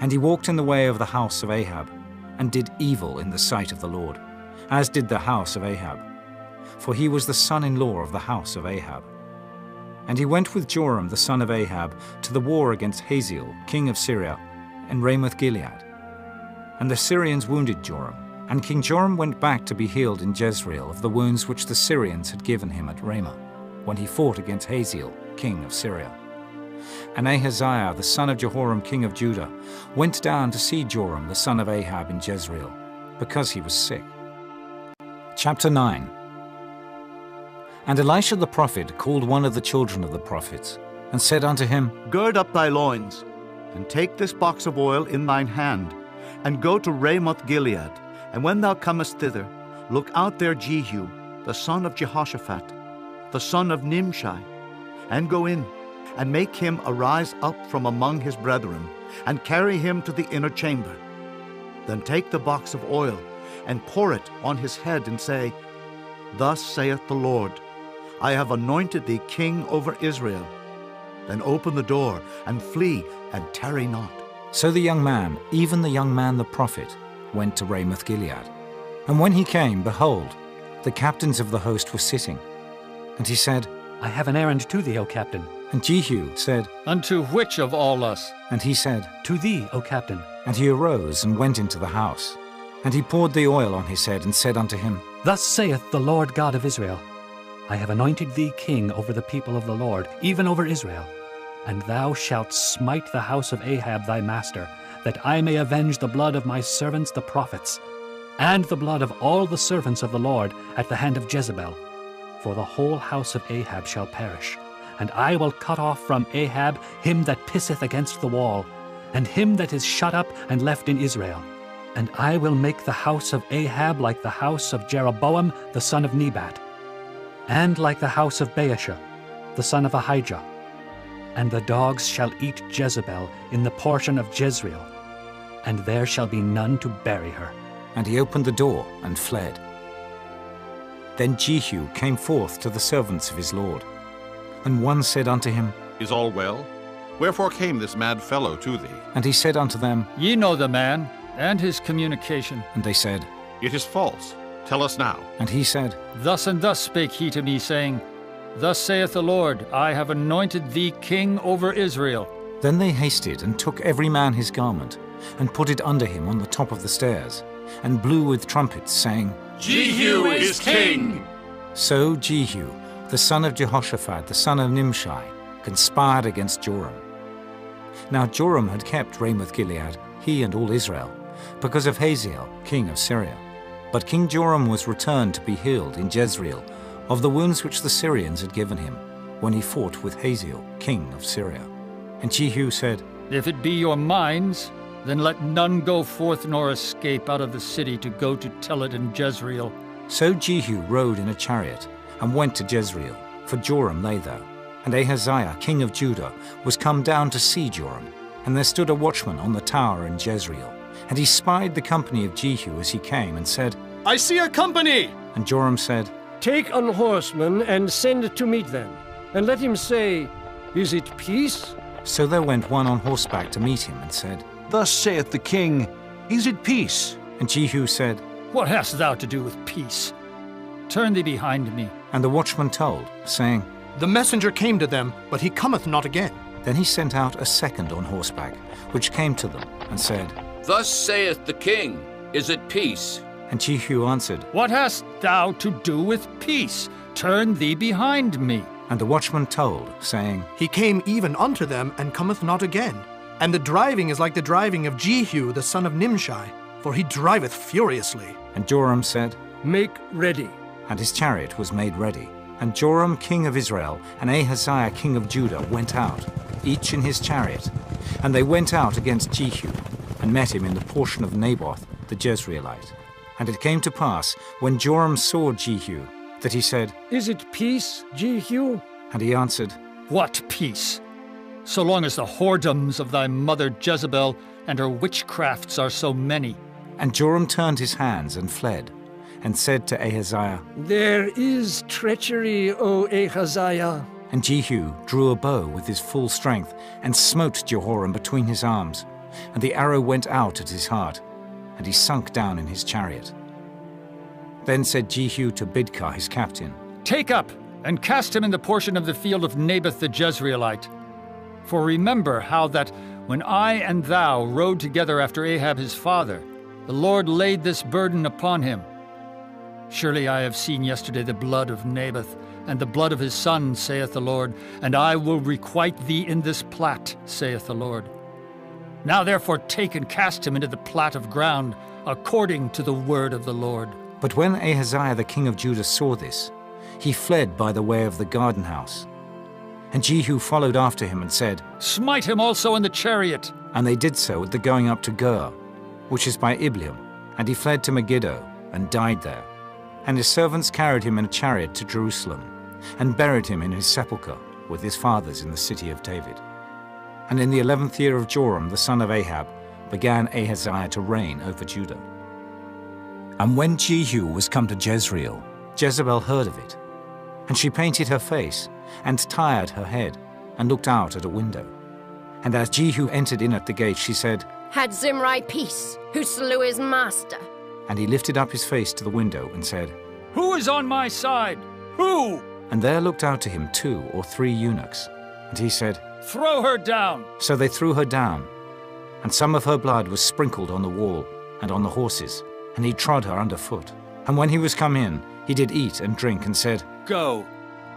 And he walked in the way of the house of Ahab, and did evil in the sight of the Lord, as did the house of Ahab. For he was the son in law of the house of Ahab. And he went with Joram the son of Ahab to the war against Hazael, king of Syria, and Ramoth Gilead. And the Syrians wounded Joram, And King Joram went back to be healed in Jezreel of the wounds which the Syrians had given him at Ramah, when he fought against Hazael, king of Syria. And Ahaziah, the son of Jehoram, king of Judah, went down to see Joram, the son of Ahab, in Jezreel, because he was sick. Chapter 9 And Elisha the prophet called one of the children of the prophets, and said unto him, Gird up thy loins, and take this box of oil in thine hand, and go to Ramoth Gilead. And when thou comest thither, look out there Jehu, the son of Jehoshaphat, the son of Nimshi, and go in, and make him arise up from among his brethren, and carry him to the inner chamber. Then take the box of oil, and pour it on his head, and say, Thus saith the Lord, I have anointed thee king over Israel. Then open the door, and flee, and tarry not. So the young man, even the young man the prophet, went to Ramoth Gilead. And when he came, behold, the captains of the host were sitting. And he said, I have an errand to thee, O captain. And Jehu said, Unto which of all us? And he said, To thee, O captain. And he arose and went into the house. And he poured the oil on his head and said unto him, Thus saith the Lord God of Israel I have anointed thee king over the people of the Lord, even over Israel. And thou shalt smite the house of Ahab thy master, that I may avenge the blood of my servants the prophets, and the blood of all the servants of the Lord at the hand of Jezebel. For the whole house of Ahab shall perish, and I will cut off from Ahab him that pisseth against the wall, and him that is shut up and left in Israel. And I will make the house of Ahab like the house of Jeroboam the son of Nebat, and like the house of Baasha the son of Ahijah. And the dogs shall eat Jezebel in the portion of Jezreel, and there shall be none to bury her. And he opened the door and fled. Then Jehu came forth to the servants of his lord. And one said unto him, Is all well? Wherefore came this mad fellow to thee? And he said unto them, Ye know the man, and his communication. And they said, It is false. Tell us now. And he said, Thus and thus spake he to me, saying, Thus saith the Lord, I have anointed thee king over Israel. Then they hasted and took every man his garment, and put it under him on the top of the stairs, and blew with trumpets, saying, Jehu is king! So Jehu, the son of Jehoshaphat, the son of Nimshi, conspired against Joram. Now Joram had kept Ramoth Gilead, he and all Israel, because of Hazael, king of Syria. But King Joram was returned to be healed in Jezreel of the wounds which the Syrians had given him when he fought with Hazael, king of Syria. And Jehu said, If it be your minds, then let none go forth nor escape out of the city to go to tell it in Jezreel. So Jehu rode in a chariot and went to Jezreel, for Joram lay there. And Ahaziah, king of Judah, was come down to see Joram. And there stood a watchman on the tower in Jezreel. And he spied the company of Jehu as he came, and said, I see a company! And Joram said, Take an horseman and send to meet them, and let him say, Is it peace? So there went one on horseback to meet him, and said, Thus saith the king, Is it peace? And Jehu said, What hast thou to do with peace? Turn thee behind me. And the watchman told, saying, The messenger came to them, but he cometh not again. Then he sent out a second on horseback, which came to them, and said, Thus saith the king, Is it peace? And Jehu answered, What hast thou to do with peace? Turn thee behind me. And the watchman told, saying, He came even unto them, and cometh not again. And the driving is like the driving of Jehu the son of Nimshi, for he driveth furiously. And Joram said, Make ready. And his chariot was made ready. And Joram king of Israel and Ahaziah king of Judah went out, each in his chariot. And they went out against Jehu, and met him in the portion of Naboth the Jezreelite. And it came to pass, when Joram saw Jehu, that he said, Is it peace, Jehu? And he answered, What peace? So long as the whoredoms of thy mother Jezebel and her witchcrafts are so many. And Joram turned his hands and fled, and said to Ahaziah, There is treachery, O Ahaziah. And Jehu drew a bow with his full strength, and smote Jehoram between his arms, and the arrow went out at his heart, and he sunk down in his chariot. Then said Jehu to Bidkar his captain, Take up and cast him in the portion of the field of Naboth the Jezreelite. For remember how that when I and thou rode together after Ahab his father, The Lord laid this burden upon him. Surely I have seen yesterday the blood of Naboth, and the blood of his son, saith the Lord, and I will requite thee in this plat, saith the Lord. Now therefore take and cast him into the plat of ground, according to the word of the Lord. But when Ahaziah the king of Judah saw this, he fled by the way of the garden house. And Jehu followed after him and said, Smite him also in the chariot. And they did so at the going up to Gur, which is by Ibleam, and he fled to Megiddo, and died there. And his servants carried him in a chariot to Jerusalem, and buried him in his sepulchre with his fathers in the city of David. And in the eleventh year of Joram the son of Ahab began Ahaziah to reign over Judah. And when Jehu was come to Jezreel, Jezebel heard of it, and she painted her face, and tired her head, and looked out at a window. And as Jehu entered in at the gate, she said, Had Zimri peace, who slew his master? And he lifted up his face to the window and said, Who is on my side? Who? And there looked out to him two or three eunuchs. And he said, Throw her down. So they threw her down, and some of her blood was sprinkled on the wall and on the horses, and he trod her under foot. And when he was come in, he did eat and drink, and said, Go,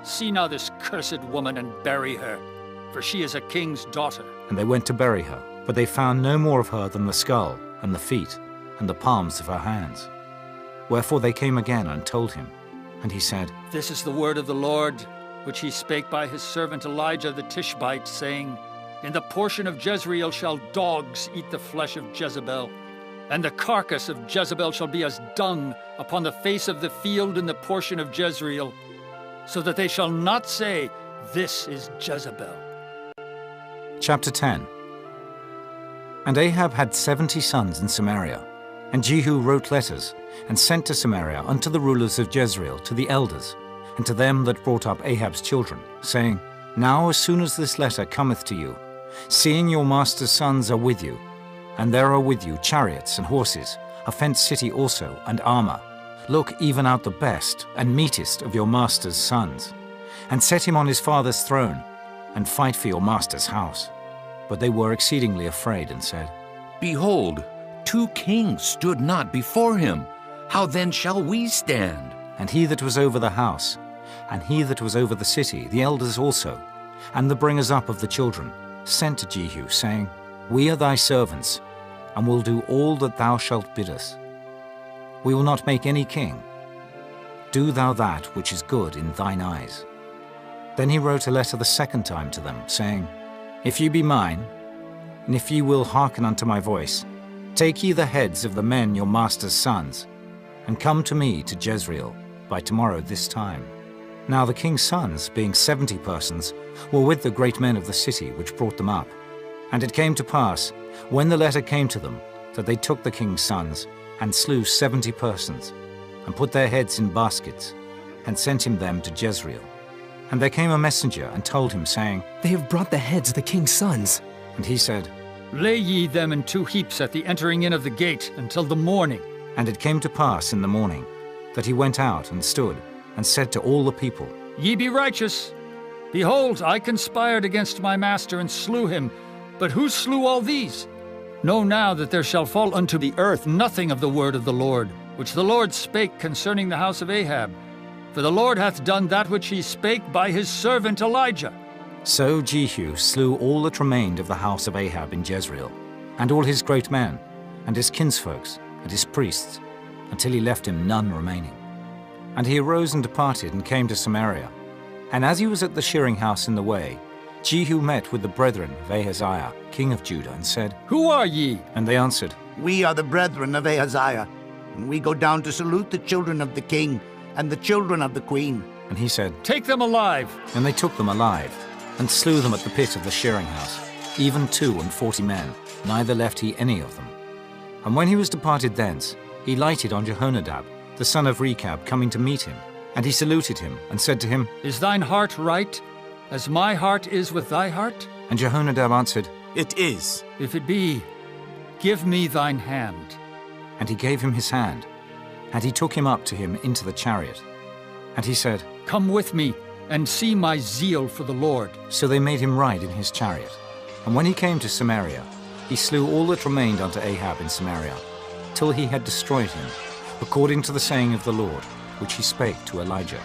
see now this cursed woman and bury her, for she is a king's daughter. And they went to bury her, but they found no more of her than the skull, and the feet, and the palms of her hands. Wherefore they came again and told him. And he said, This is the word of the Lord, which he spake by his servant Elijah the Tishbite, saying, In the portion of Jezreel shall dogs eat the flesh of Jezebel, and the carcass of Jezebel shall be as dung upon the face of the field in the portion of Jezreel, so that they shall not say, This is Jezebel. Chapter 10 And Ahab had seventy sons in Samaria. And Jehu wrote letters, and sent to Samaria unto the rulers of Jezreel, to the elders, and to them that brought up Ahab's children, saying, Now as soon as this letter cometh to you, seeing your master's sons are with you, and there are with you chariots and horses, a fenced city also, and armor, look even out the best and meetest of your master's sons, and set him on his father's throne, and fight for your master's house. But they were exceedingly afraid, and said, Behold, two kings stood not before him. How then shall we stand? And he that was over the house, and he that was over the city, the elders also, and the bringers up of the children, sent to Jehu, saying, We are thy servants, and will do all that thou shalt bid us. We will not make any king. Do thou that which is good in thine eyes. Then he wrote a letter the second time to them, saying, If ye be mine, and if ye will hearken unto my voice, take ye the heads of the men your master's sons, and come to me to Jezreel by tomorrow this time. Now the king's sons, being seventy persons, were with the great men of the city which brought them up. And it came to pass, when the letter came to them, that they took the king's sons, and slew seventy persons, and put their heads in baskets, and sent him them to Jezreel. And there came a messenger and told him, saying, They have brought the heads of the king's sons. And he said, Lay ye them in two heaps at the entering in of the gate until the morning. And it came to pass in the morning that he went out and stood, and said to all the people, Ye be righteous. Behold, I conspired against my master and slew him. But who slew all these? Know now that there shall fall unto the earth nothing of the word of the Lord, which the Lord spake concerning the house of Ahab. For the Lord hath done that which he spake by his servant Elijah. So Jehu slew all that remained of the house of Ahab in Jezreel, and all his great men, and his kinsfolks, and his priests, until he left him none remaining. And he arose and departed, and came to Samaria. And as he was at the shearing house in the way, Jehu met with the brethren of Ahaziah, king of Judah, and said, Who are ye? And they answered, We are the brethren of Ahaziah, and we go down to salute the children of the king and the children of the queen. And he said, Take them alive. And they took them alive, and slew them at the pit of the shearing house, even two and forty men, neither left he any of them. And when he was departed thence, he lighted on Jehonadab, the son of Rechab, coming to meet him. And he saluted him, and said to him, Is thine heart right, as my heart is with thy heart? And Jehonadab answered, It is. If it be, give me thine hand. And he gave him his hand, and he took him up to him into the chariot. And he said, Come with me, and see my zeal for the Lord. So they made him ride in his chariot. And when he came to Samaria, he slew all that remained unto Ahab in Samaria, till he had destroyed him, according to the saying of the Lord, which he spake to Elijah.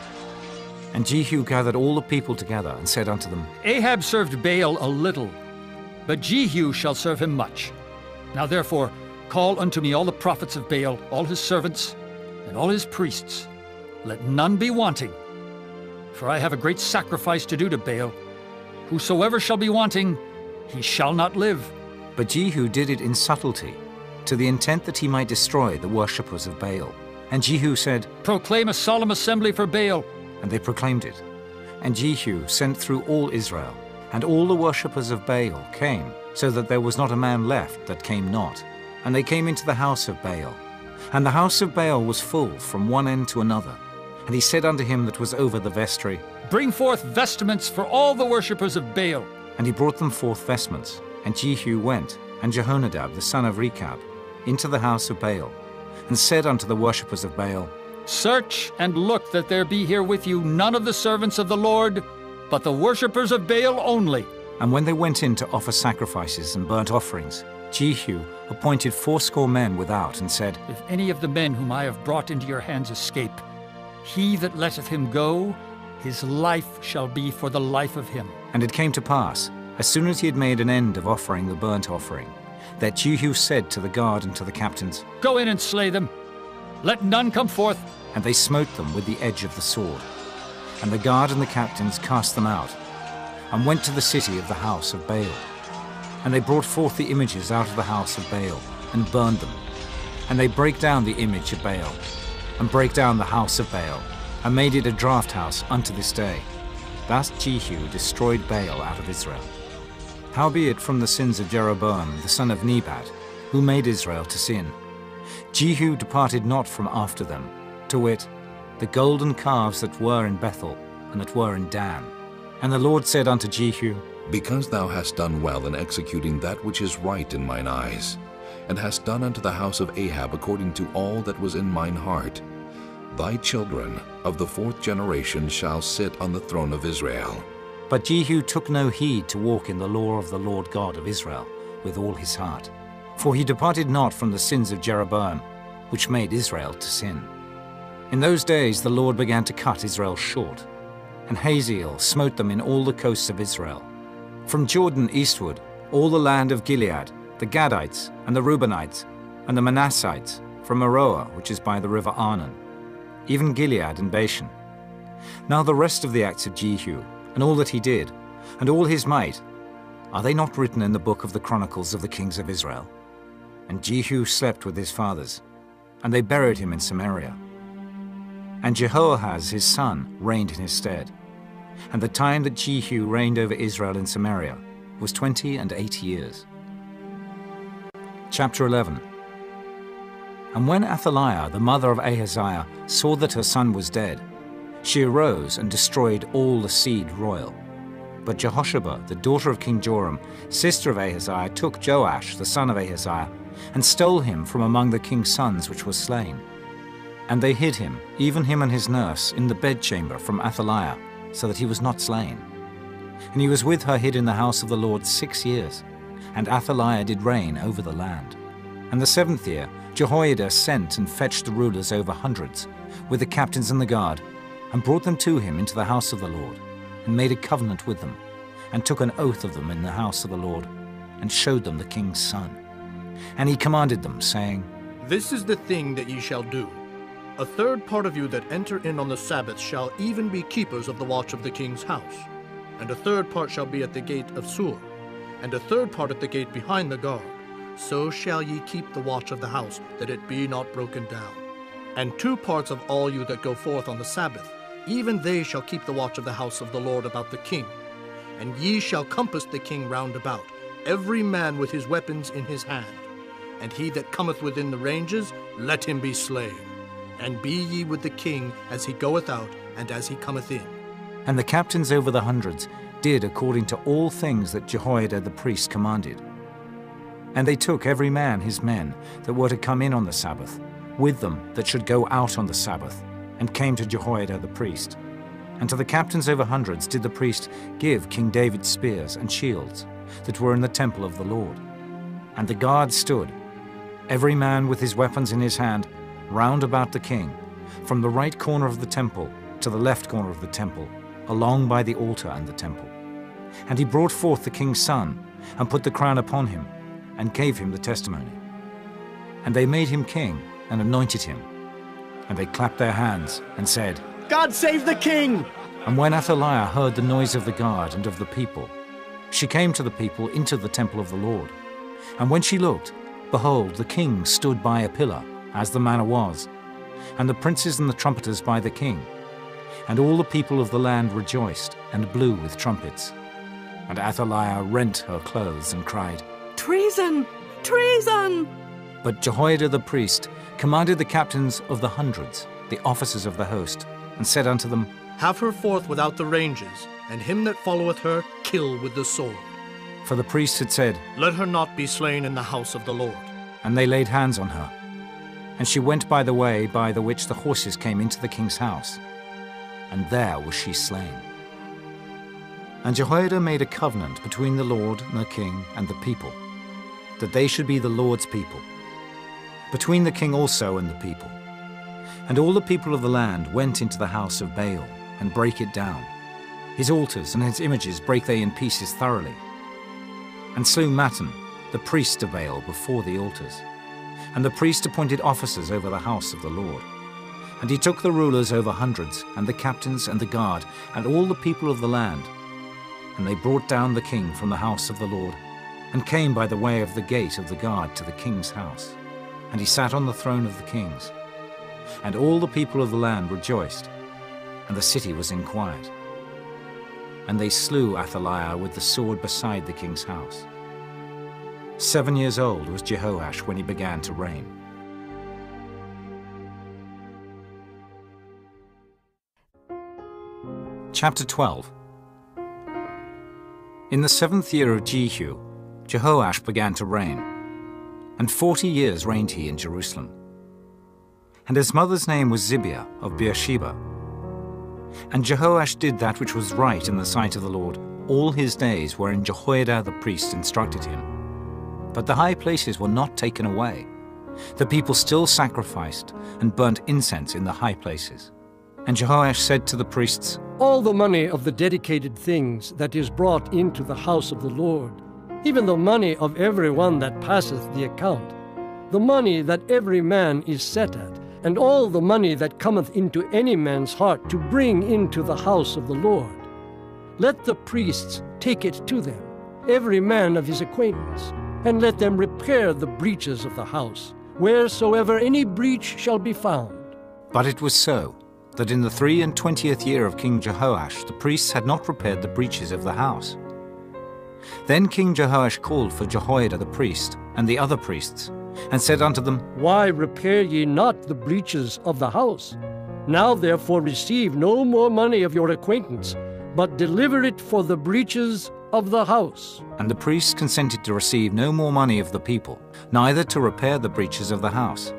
And Jehu gathered all the people together and said unto them, Ahab served Baal a little, but Jehu shall serve him much. Now therefore, call unto me all the prophets of Baal, all his servants, and all his priests. Let none be wanting. For I have a great sacrifice to do to Baal. Whosoever shall be wanting, he shall not live. But Jehu did it in subtlety, to the intent that he might destroy the worshippers of Baal. And Jehu said, Proclaim a solemn assembly for Baal. And they proclaimed it. And Jehu sent through all Israel, and all the worshippers of Baal came, so that there was not a man left that came not. And they came into the house of Baal. And the house of Baal was full from one end to another. And he said unto him that was over the vestry, Bring forth vestments for all the worshippers of Baal. And he brought them forth vestments. And Jehu went, and Jehonadab the son of Rechab, into the house of Baal, and said unto the worshippers of Baal, Search and look that there be here with you none of the servants of the Lord, but the worshippers of Baal only. And when they went in to offer sacrifices and burnt offerings, Jehu appointed fourscore men without, and said, If any of the men whom I have brought into your hands escape, he that letteth him go, his life shall be for the life of him. And it came to pass, as soon as he had made an end of offering the burnt offering, that Jehu said to the guard and to the captains, Go in and slay them. Let none come forth. And they smote them with the edge of the sword. And the guard and the captains cast them out, and went to the city of the house of Baal. And they brought forth the images out of the house of Baal, and burned them. And they brake down the image of Baal, and brake down the house of Baal, and made it a draught house unto this day. Thus Jehu destroyed Baal out of Israel. Howbeit from the sins of Jeroboam the son of Nebat, who made Israel to sin, Jehu departed not from after them, to wit, the golden calves that were in Bethel and that were in Dan. And the Lord said unto Jehu, Because thou hast done well in executing that which is right in mine eyes, and hast done unto the house of Ahab according to all that was in mine heart, thy children of the fourth generation shall sit on the throne of Israel. But Jehu took no heed to walk in the law of the Lord God of Israel with all his heart. For he departed not from the sins of Jeroboam, which made Israel to sin. In those days the Lord began to cut Israel short, and Hazael smote them in all the coasts of Israel. From Jordan eastward, all the land of Gilead, the Gadites, and the Reubenites, and the Manassites, from Aroer, which is by the river Arnon, even Gilead and Bashan. Now the rest of the acts of Jehu, and all that he did, and all his might, are they not written in the book of the Chronicles of the kings of Israel? And Jehu slept with his fathers, and they buried him in Samaria. And Jehoahaz his son reigned in his stead. And the time that Jehu reigned over Israel in Samaria was twenty and eight years. Chapter 11 And when Athaliah, the mother of Ahaziah, saw that her son was dead, she arose and destroyed all the seed royal. But Jehosheba, the daughter of King Joram, sister of Ahaziah, took Joash, the son of Ahaziah, and stole him from among the king's sons which was slain. And they hid him, even him and his nurse, in the bedchamber from Athaliah, so that he was not slain. And he was with her hid in the house of the Lord six years, and Athaliah did reign over the land. And the seventh year Jehoiada sent and fetched the rulers over hundreds, with the captains and the guard, and brought them to him into the house of the Lord, and made a covenant with them, and took an oath of them in the house of the Lord, and showed them the king's son. And he commanded them, saying, This is the thing that ye shall do. A third part of you that enter in on the Sabbath shall even be keepers of the watch of the king's house. And a third part shall be at the gate of Sur, and a third part at the gate behind the guard. So shall ye keep the watch of the house, that it be not broken down. And two parts of all you that go forth on the Sabbath, even they shall keep the watch of the house of the Lord about the king. And ye shall compass the king round about, every man with his weapons in his hand. And he that cometh within the ranges, let him be slain. And be ye with the king as he goeth out and as he cometh in. And the captains over the hundreds did according to all things that Jehoiada the priest commanded. And they took every man his men that were to come in on the Sabbath, with them that should go out on the Sabbath, and came to Jehoiada the priest. And to the captains over hundreds did the priest give King David's spears and shields that were in the temple of the Lord. And the guard stood, every man with his weapons in his hand, round about the king, from the right corner of the temple to the left corner of the temple, along by the altar and the temple. And he brought forth the king's son, and put the crown upon him, and gave him the testimony. And they made him king, and anointed him. And they clapped their hands, and said, God save the king! And when Athaliah heard the noise of the guard and of the people, she came to the people into the temple of the Lord. And when she looked, behold, the king stood by a pillar, as the manner was, and the princes and the trumpeters by the king. And all the people of the land rejoiced, and blew with trumpets. And Athaliah rent her clothes and cried, Treason! Treason! But Jehoiada the priest commanded the captains of the hundreds, the officers of the host, and said unto them, Have her forth without the ranges, and him that followeth her kill with the sword. For the priests had said, Let her not be slain in the house of the Lord. And they laid hands on her. And she went by the way by the which the horses came into the king's house. And there was she slain. And Jehoiada made a covenant between the Lord and the king and the people, that they should be the Lord's people, between the king also and the people. And all the people of the land went into the house of Baal, and brake it down. His altars and his images brake they in pieces thoroughly, and slew Mattan, the priest of Baal, before the altars. And the priest appointed officers over the house of the Lord. And he took the rulers over hundreds, and the captains, and the guard, and all the people of the land. And they brought down the king from the house of the Lord, and came by the way of the gate of the guard to the king's house. And he sat on the throne of the kings. And all the people of the land rejoiced, and the city was in quiet. And they slew Athaliah with the sword beside the king's house. Seven years old was Jehoash when he began to reign. Chapter 12 In the seventh year of Jehu, Jehoash began to reign, and forty years reigned he in Jerusalem. And his mother's name was Zibiah of Beersheba. And Jehoash did that which was right in the sight of the Lord all his days wherein Jehoiada the priest instructed him. But the high places were not taken away. The people still sacrificed and burnt incense in the high places. And Jehoash said to the priests, All the money of the dedicated things that is brought into the house of the Lord, even the money of every one that passeth the account, the money that every man is set at, and all the money that cometh into any man's heart to bring into the house of the Lord. Let the priests take it to them, every man of his acquaintance, and let them repair the breaches of the house, wheresoever any breach shall be found. But it was so, that in the three and twentieth year of King Jehoash the priests had not repaired the breaches of the house. Then King Jehoash called for Jehoiada the priest and the other priests, and said unto them, Why repair ye not the breaches of the house? Now therefore receive no more money of your acquaintance, but deliver it for the breaches of the house. And the priests consented to receive no more money of the people, neither to repair the breaches of the house.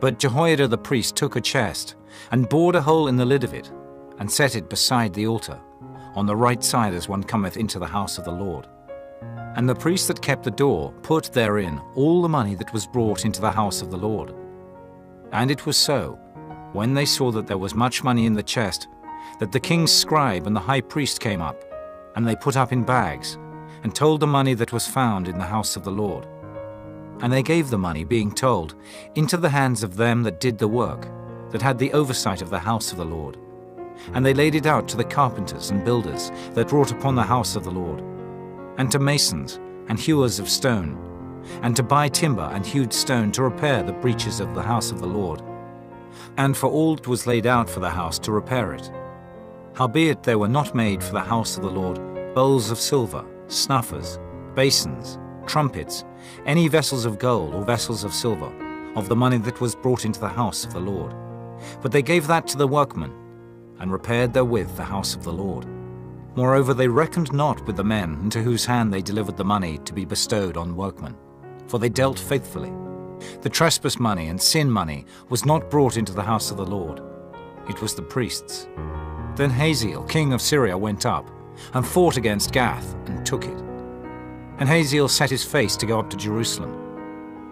But Jehoiada the priest took a chest, and bored a hole in the lid of it, and set it beside the altar, on the right side as one cometh into the house of the Lord. And the priest that kept the door put therein all the money that was brought into the house of the Lord. And it was so, when they saw that there was much money in the chest, that the king's scribe and the high priest came up, and they put up in bags, and told the money that was found in the house of the Lord. And they gave the money, being told, into the hands of them that did the work, that had the oversight of the house of the Lord. And they laid it out to the carpenters and builders that wrought upon the house of the Lord, and to masons and hewers of stone, and to buy timber and hewed stone to repair the breaches of the house of the Lord, and for all that was laid out for the house to repair it. Howbeit there were not made for the house of the Lord bowls of silver, snuffers, basins, trumpets, any vessels of gold or vessels of silver, of the money that was brought into the house of the Lord. But they gave that to the workmen, and repaired therewith the house of the Lord. Moreover, they reckoned not with the men into whose hand they delivered the money to be bestowed on workmen, for they dealt faithfully. The trespass money and sin money was not brought into the house of the Lord, it was the priests. Then Hazael, king of Syria, went up, and fought against Gath, and took it. And Hazael set his face to go up to Jerusalem.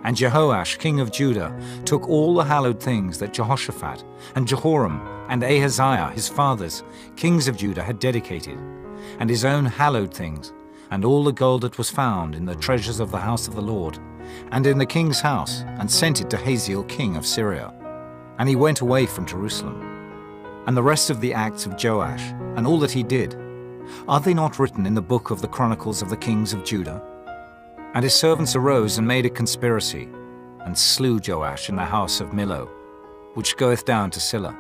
And Jehoash, king of Judah, took all the hallowed things that Jehoshaphat and Jehoram and Ahaziah, his fathers, kings of Judah, had dedicated, and his own hallowed things, and all the gold that was found in the treasures of the house of the Lord, and in the king's house, and sent it to Hazael, king of Syria. And he went away from Jerusalem. And the rest of the acts of Joash, and all that he did, are they not written in the book of the Chronicles of the kings of Judah? And his servants arose and made a conspiracy, and slew Joash in the house of Millo, which goeth down to Silla.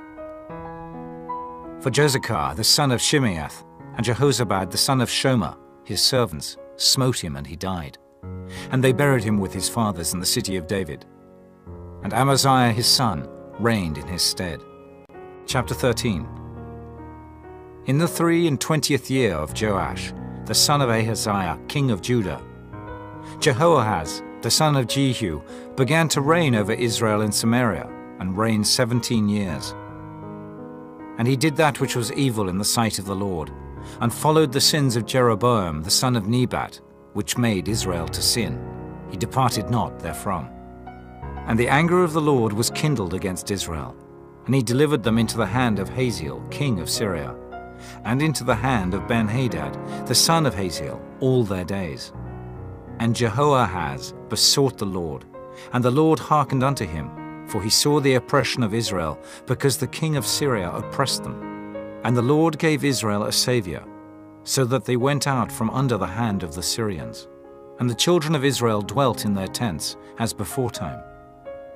For Jozachar the son of Shimeath, and Jehozabad the son of Shomer, his servants, smote him, and he died. And they buried him with his fathers in the city of David. And Amaziah his son reigned in his stead. Chapter 13 In the three and twentieth year of Joash, the son of Ahaziah, king of Judah, Jehoahaz, the son of Jehu, began to reign over Israel in Samaria, and reigned seventeen years. And he did that which was evil in the sight of the Lord, and followed the sins of Jeroboam the son of Nebat, which made Israel to sin. He departed not therefrom. And the anger of the Lord was kindled against Israel, and he delivered them into the hand of Hazael, king of Syria, and into the hand of Benhadad, the son of Hazael, all their days. And Jehoahaz besought the Lord, and the Lord hearkened unto him, for he saw the oppression of Israel, because the king of Syria oppressed them. And the Lord gave Israel a saviour, so that they went out from under the hand of the Syrians. And the children of Israel dwelt in their tents, as beforetime.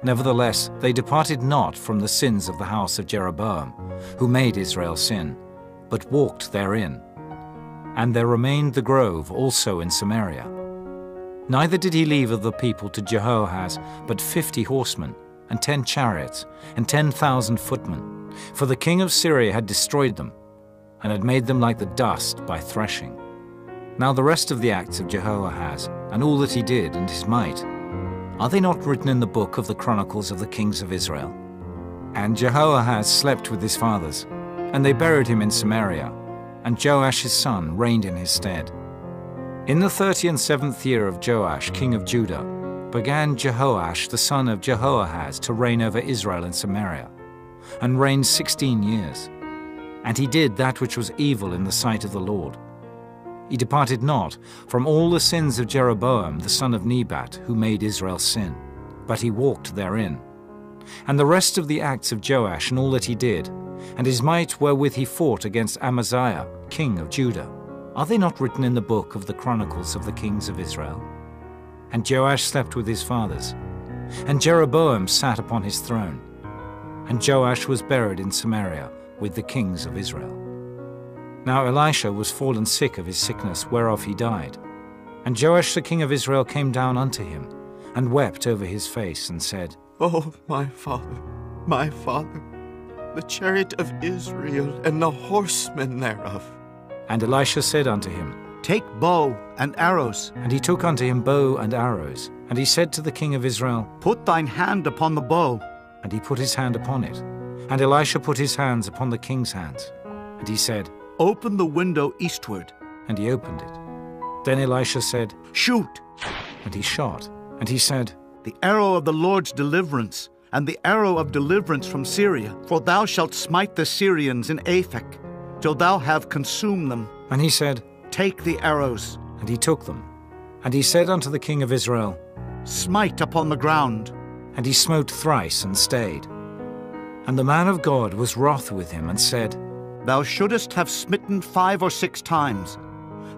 Nevertheless, they departed not from the sins of the house of Jeroboam, who made Israel sin, but walked therein. And there remained the grove also in Samaria. Neither did he leave of the people to Jehoahaz but fifty horsemen, and ten chariots, and ten thousand footmen, for the king of Syria had destroyed them, and had made them like the dust by threshing. Now the rest of the acts of Jehoahaz, and all that he did, and his might, are they not written in the book of the Chronicles of the kings of Israel? And Jehoahaz slept with his fathers, and they buried him in Samaria, and Joash his son reigned in his stead. In the thirty and seventh year of Joash, king of Judah, began Jehoash the son of Jehoahaz to reign over Israel in Samaria, and reigned sixteen years. And he did that which was evil in the sight of the Lord. He departed not from all the sins of Jeroboam the son of Nebat, who made Israel sin, but he walked therein. And the rest of the acts of Joash and all that he did, and his might wherewith he fought against Amaziah, king of Judah, are they not written in the book of the Chronicles of the kings of Israel? And Joash slept with his fathers, and Jeroboam sat upon his throne, and Joash was buried in Samaria with the kings of Israel. Now Elisha was fallen sick of his sickness, whereof he died. And Joash the king of Israel came down unto him, and wept over his face, and said, Oh, my father, my father, the chariot of Israel and the horsemen thereof. And Elisha said unto him, Take bow and arrows. And he took unto him bow and arrows. And he said to the king of Israel, Put thine hand upon the bow. And he put his hand upon it. And Elisha put his hands upon the king's hands. And he said, Open the window eastward. And he opened it. Then Elisha said, Shoot. And he shot. And he said, The arrow of the Lord's deliverance, and the arrow of deliverance from Syria. For thou shalt smite the Syrians in Aphek, till thou have consumed them. And he said, Take the arrows. And he took them. And he said unto the king of Israel, Smite upon the ground. And he smote thrice and stayed. And the man of God was wroth with him, and said, Thou shouldest have smitten five or six times.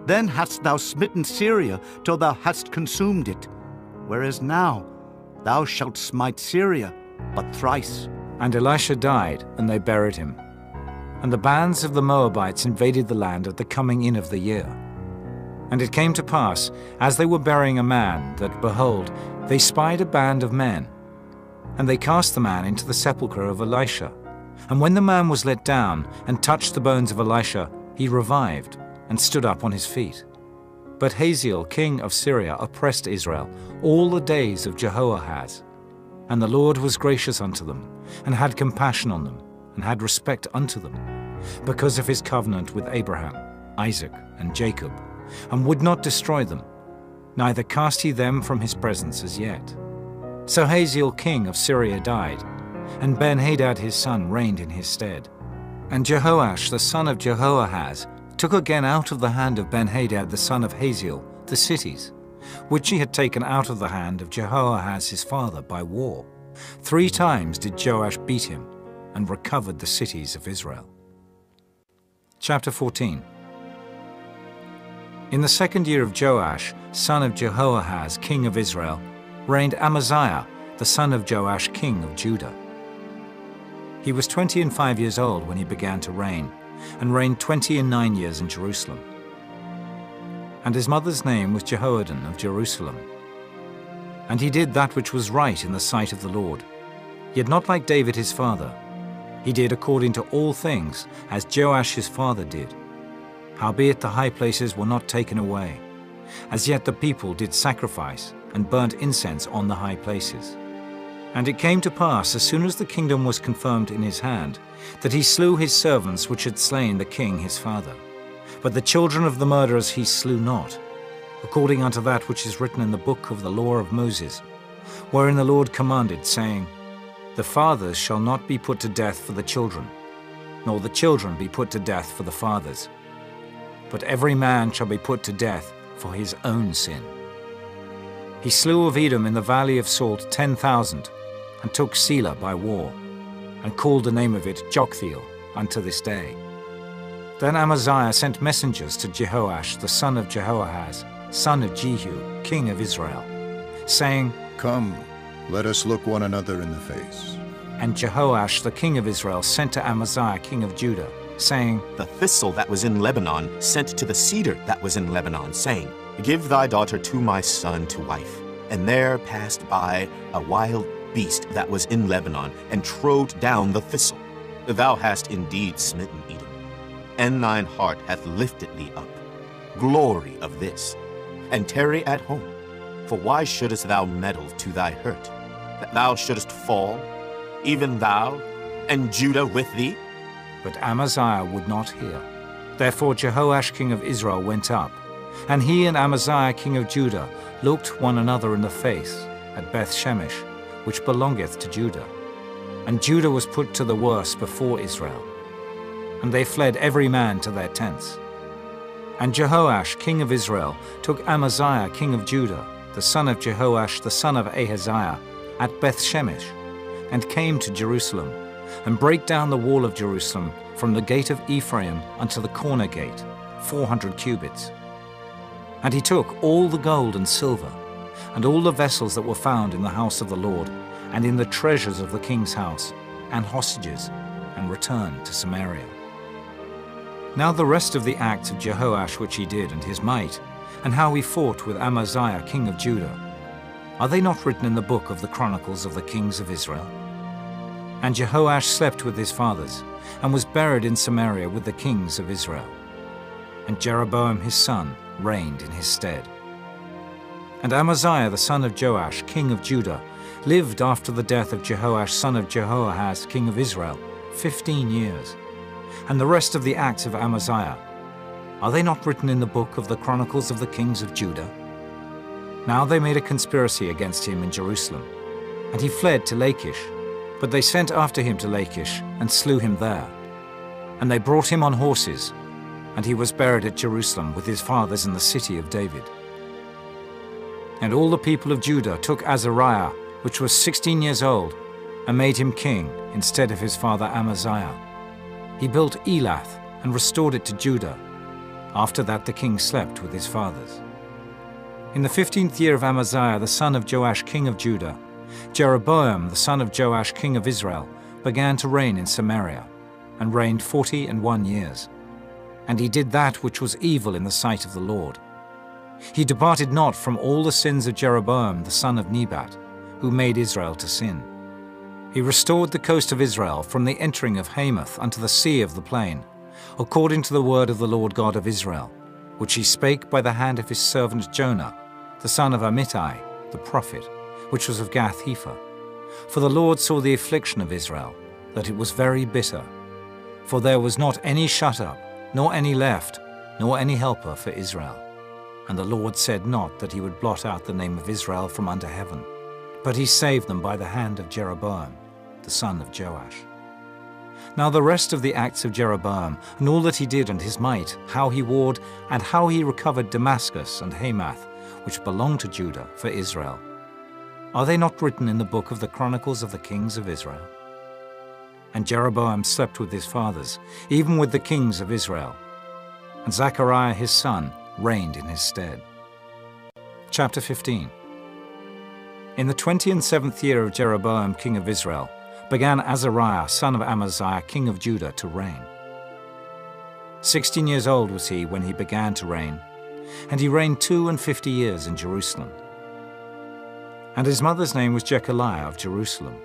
Then hadst thou smitten Syria till thou hadst consumed it. Whereas now thou shalt smite Syria but thrice. And Elisha died, and they buried him. And the bands of the Moabites invaded the land at the coming in of the year. And it came to pass, as they were burying a man, that, behold, they spied a band of men. And they cast the man into the sepulchre of Elisha. And when the man was let down, and touched the bones of Elisha, he revived, and stood up on his feet. But Hazael, king of Syria, oppressed Israel all the days of Jehoahaz. And the Lord was gracious unto them, and had compassion on them, and had respect unto them, because of his covenant with Abraham, Isaac, and Jacob, and would not destroy them, neither cast he them from his presence as yet. So Hazael king of Syria died, and Benhadad his son reigned in his stead. And Jehoash the son of Jehoahaz took again out of the hand of Benhadad the son of Hazael the cities, which he had taken out of the hand of Jehoahaz his father by war. Three times did Joash beat him, and recovered the cities of Israel. Chapter 14 In the second year of Joash, son of Jehoahaz, king of Israel, reigned Amaziah, the son of Joash, king of Judah. He was twenty and five years old when he began to reign, and reigned twenty and nine years in Jerusalem. And his mother's name was Jehoaddan of Jerusalem. And he did that which was right in the sight of the Lord, yet not like David his father. He did according to all things, as Joash his father did. Howbeit the high places were not taken away. As yet the people did sacrifice, and burnt incense on the high places. And it came to pass, as soon as the kingdom was confirmed in his hand, that he slew his servants which had slain the king his father. But the children of the murderers he slew not, according unto that which is written in the book of the law of Moses, wherein the Lord commanded, saying, The fathers shall not be put to death for the children, nor the children be put to death for the fathers. But every man shall be put to death for his own sin. He slew of Edom in the valley of Salt ten thousand, and took Selah by war, and called the name of it Joktheel unto this day. Then Amaziah sent messengers to Jehoash the son of Jehoahaz, son of Jehu, king of Israel, saying, Come, let us look one another in the face. And Jehoash the king of Israel sent to Amaziah king of Judah, saying, The thistle that was in Lebanon sent to the cedar that was in Lebanon, saying, Give thy daughter to my son to wife. And there passed by a wild beast that was in Lebanon, and trode down the thistle. Thou hast indeed smitten Edom, and thine heart hath lifted thee up. Glory of this, and tarry at home. For why shouldest thou meddle to thy hurt, that thou shouldest fall, even thou, and Judah with thee? But Amaziah would not hear. Therefore Jehoash king of Israel went up, and he and Amaziah king of Judah looked one another in the face at Beth Shemesh, which belongeth to Judah. And Judah was put to the worse before Israel. And they fled every man to their tents. And Jehoash king of Israel took Amaziah king of Judah, the son of Jehoash the son of Ahaziah, at Beth Shemesh, and came to Jerusalem, and brake down the wall of Jerusalem from the gate of Ephraim unto the corner gate, four hundred cubits. And he took all the gold and silver, and all the vessels that were found in the house of the Lord, and in the treasures of the king's house, and hostages, and returned to Samaria. Now the rest of the acts of Jehoash which he did, and his might, and how he fought with Amaziah king of Judah, are they not written in the book of the Chronicles of the kings of Israel? And Jehoash slept with his fathers, and was buried in Samaria with the kings of Israel. And Jeroboam his son reigned in his stead. And Amaziah the son of Joash, king of Judah, lived after the death of Jehoash son of Jehoahaz, king of Israel, fifteen years. And the rest of the acts of Amaziah, are they not written in the book of the Chronicles of the kings of Judah? Now they made a conspiracy against him in Jerusalem, and he fled to Lachish. But they sent after him to Lachish, and slew him there. And they brought him on horses, and he was buried at Jerusalem with his fathers in the city of David. And all the people of Judah took Azariah, which was sixteen years old, and made him king instead of his father Amaziah. He built Elath and restored it to Judah. After that the king slept with his fathers. In the fifteenth year of Amaziah, the son of Joash king of Judah, Jeroboam the son of Joash king of Israel began to reign in Samaria, and reigned forty and one years. And he did that which was evil in the sight of the Lord. He departed not from all the sins of Jeroboam the son of Nebat, who made Israel to sin. He restored the coast of Israel from the entering of Hamath unto the sea of the plain, according to the word of the Lord God of Israel, which he spake by the hand of his servant Jonah, the son of Amittai, the prophet, which was of Gath Hepher. For the Lord saw the affliction of Israel, that it was very bitter. For there was not any shut up, nor any left, nor any helper for Israel. And the Lord said not that he would blot out the name of Israel from under heaven, But he saved them by the hand of Jeroboam, the son of Joash. Now the rest of the acts of Jeroboam, and all that he did and his might, how he warred, and how he recovered Damascus and Hamath, which belonged to Judah, for Israel, are they not written in the book of the Chronicles of the Kings of Israel? And Jeroboam slept with his fathers, even with the kings of Israel. And Zechariah his son reigned in his stead. Chapter 15 In the twenty and seventh year of Jeroboam king of Israel, began Azariah son of Amaziah king of Judah to reign. Sixteen years old was he when he began to reign, and he reigned two and fifty years in Jerusalem. And his mother's name was Jecholiah of Jerusalem.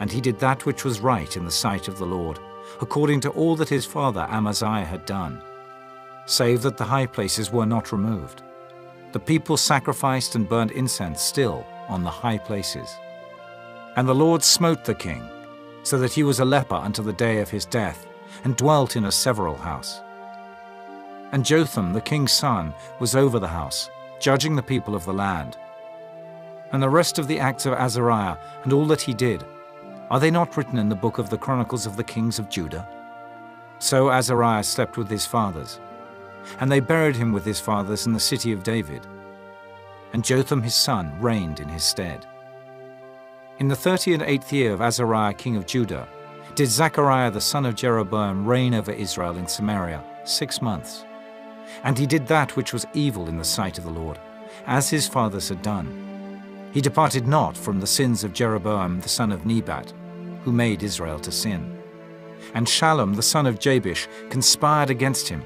And he did that which was right in the sight of the Lord, according to all that his father Amaziah had done, save that the high places were not removed. The people sacrificed and burnt incense still on the high places. And the Lord smote the king, so that he was a leper unto the day of his death, and dwelt in a several house. And Jotham the king's son was over the house, judging the people of the land. And the rest of the acts of Azariah, and all that he did, are they not written in the book of the Chronicles of the kings of Judah? So Azariah slept with his fathers, and they buried him with his fathers in the city of David. And Jotham his son reigned in his stead. In the thirty and eighth year of Azariah king of Judah, did Zechariah the son of Jeroboam reign over Israel in Samaria six months. And he did that which was evil in the sight of the Lord, as his fathers had done. He departed not from the sins of Jeroboam the son of Nebat, who made Israel to sin. And Shallum the son of Jabesh conspired against him,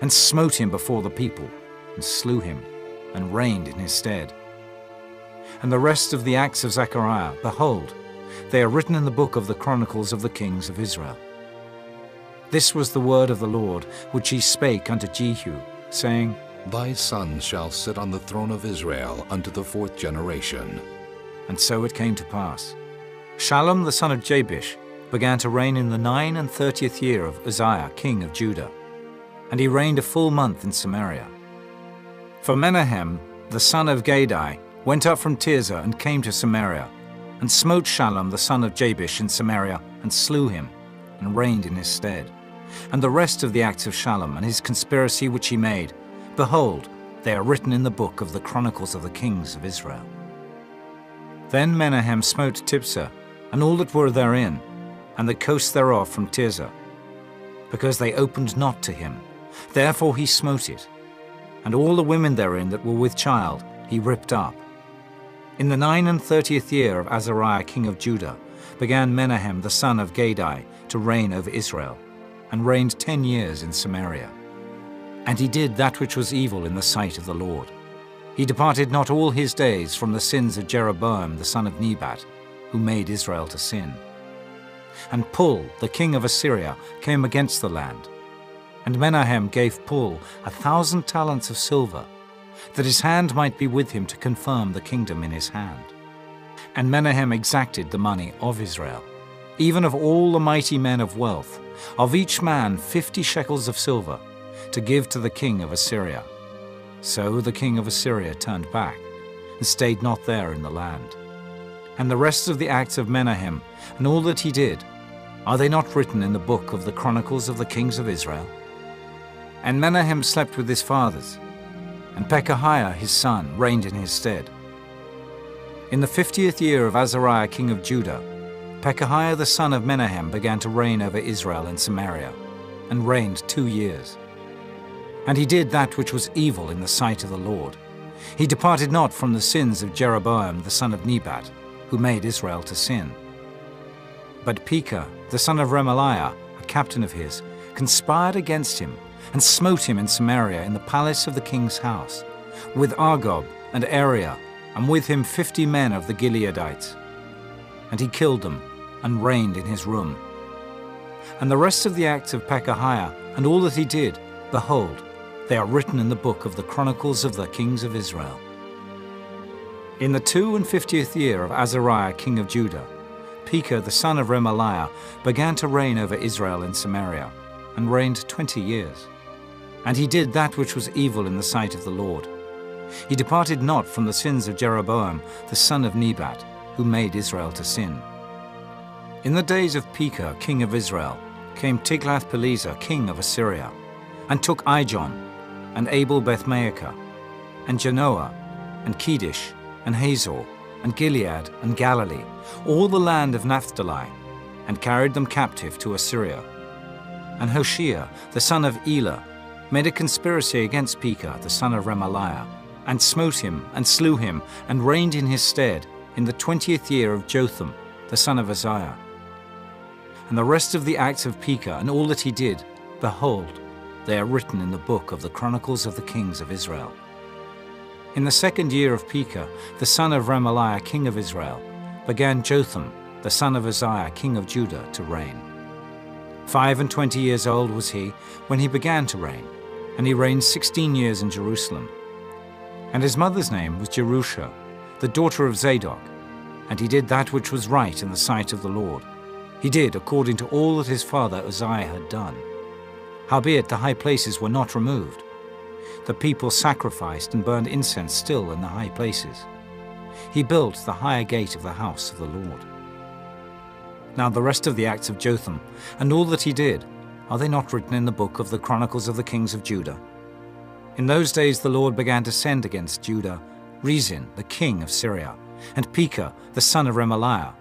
and smote him before the people, and slew him, and reigned in his stead. And the rest of the acts of Zechariah, behold, they are written in the book of the Chronicles of the kings of Israel. This was the word of the Lord, which he spake unto Jehu, saying, Thy son shall sit on the throne of Israel unto the fourth generation. And so it came to pass. Shallum the son of Jabesh began to reign in the nine and thirtieth year of Uzziah king of Judah, and he reigned a full month in Samaria. For Menahem the son of Gadi went up from Tirzah and came to Samaria, and smote Shallum the son of Jabesh in Samaria, and slew him, and reigned in his stead. And the rest of the acts of Shallum and his conspiracy which he made, behold, they are written in the book of the Chronicles of the kings of Israel. Then Menahem smote Tiphsah, and all that were therein, and the coast thereof from Tirzah, because they opened not to him. Therefore he smote it, and all the women therein that were with child he ripped up. In the nine and thirtieth year of Azariah king of Judah began Menahem the son of Gadi to reign over Israel, and reigned ten years in Samaria. And he did that which was evil in the sight of the Lord. He departed not all his days from the sins of Jeroboam the son of Nebat, who made Israel to sin. And Pul, the king of Assyria, came against the land. And Menahem gave Pul a thousand talents of silver, that his hand might be with him to confirm the kingdom in his hand. And Menahem exacted the money of Israel, even of all the mighty men of wealth, of each man fifty shekels of silver, to give to the king of Assyria. So the king of Assyria turned back, and stayed not there in the land. And the rest of the acts of Menahem, and all that he did, are they not written in the book of the Chronicles of the kings of Israel? And Menahem slept with his fathers, and Pekahiah his son reigned in his stead. In the fiftieth year of Azariah king of Judah, Pekahiah the son of Menahem began to reign over Israel in Samaria, and reigned two years. And he did that which was evil in the sight of the Lord. He departed not from the sins of Jeroboam the son of Nebat, who made Israel to sin. But Pekah, the son of Remaliah, a captain of his, conspired against him, and smote him in Samaria in the palace of the king's house, with Argob and Arieh, and with him fifty men of the Gileadites. And he killed them, and reigned in his room. And the rest of the acts of Pekahiah, and all that he did, behold, they are written in the book of the Chronicles of the kings of Israel. In the two and fiftieth year of Azariah king of Judah, Pekah the son of Remaliah began to reign over Israel in Samaria, and reigned twenty years. And he did that which was evil in the sight of the Lord. He departed not from the sins of Jeroboam, the son of Nebat, who made Israel to sin. In the days of Pekah, king of Israel, came Tiglath-Pileser, king of Assyria, and took Ijon, and Abel Bethmaachah, and Janoah, and Kedesh, and Hazor, and Gilead, and Galilee, all the land of Naphtali, and carried them captive to Assyria. And Hoshea, the son of Elah, made a conspiracy against Pekah, the son of Remaliah, and smote him, and slew him, and reigned in his stead in the twentieth year of Jotham, the son of Uzziah. And the rest of the acts of Pekah, and all that he did, behold, they are written in the book of the Chronicles of the Kings of Israel. In the second year of Pekah, the son of Remaliah, king of Israel, began Jotham, the son of Uzziah, king of Judah, to reign. Five and twenty years old was he when he began to reign, and he reigned sixteen years in Jerusalem. And his mother's name was Jerusha, the daughter of Zadok, and he did that which was right in the sight of the Lord. He did according to all that his father Uzziah had done. Howbeit the high places were not removed. The people sacrificed and burned incense still in the high places. He built the higher gate of the house of the Lord. Now the rest of the acts of Jotham, and all that he did, are they not written in the book of the Chronicles of the Kings of Judah? In those days the Lord began to send against Judah Rezin, the king of Syria, and Pekah, the son of Remaliah.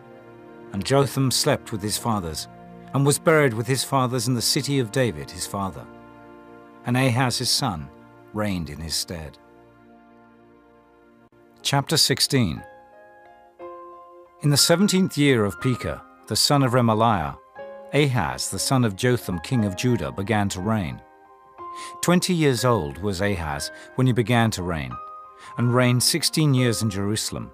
And Jotham slept with his fathers, and was buried with his fathers in the city of David his father. And Ahaz his son reigned in his stead. Chapter 16 In the seventeenth year of Pekah, the son of Remaliah, Ahaz the son of Jotham king of Judah began to reign. Twenty years old was Ahaz when he began to reign, and reigned sixteen years in Jerusalem,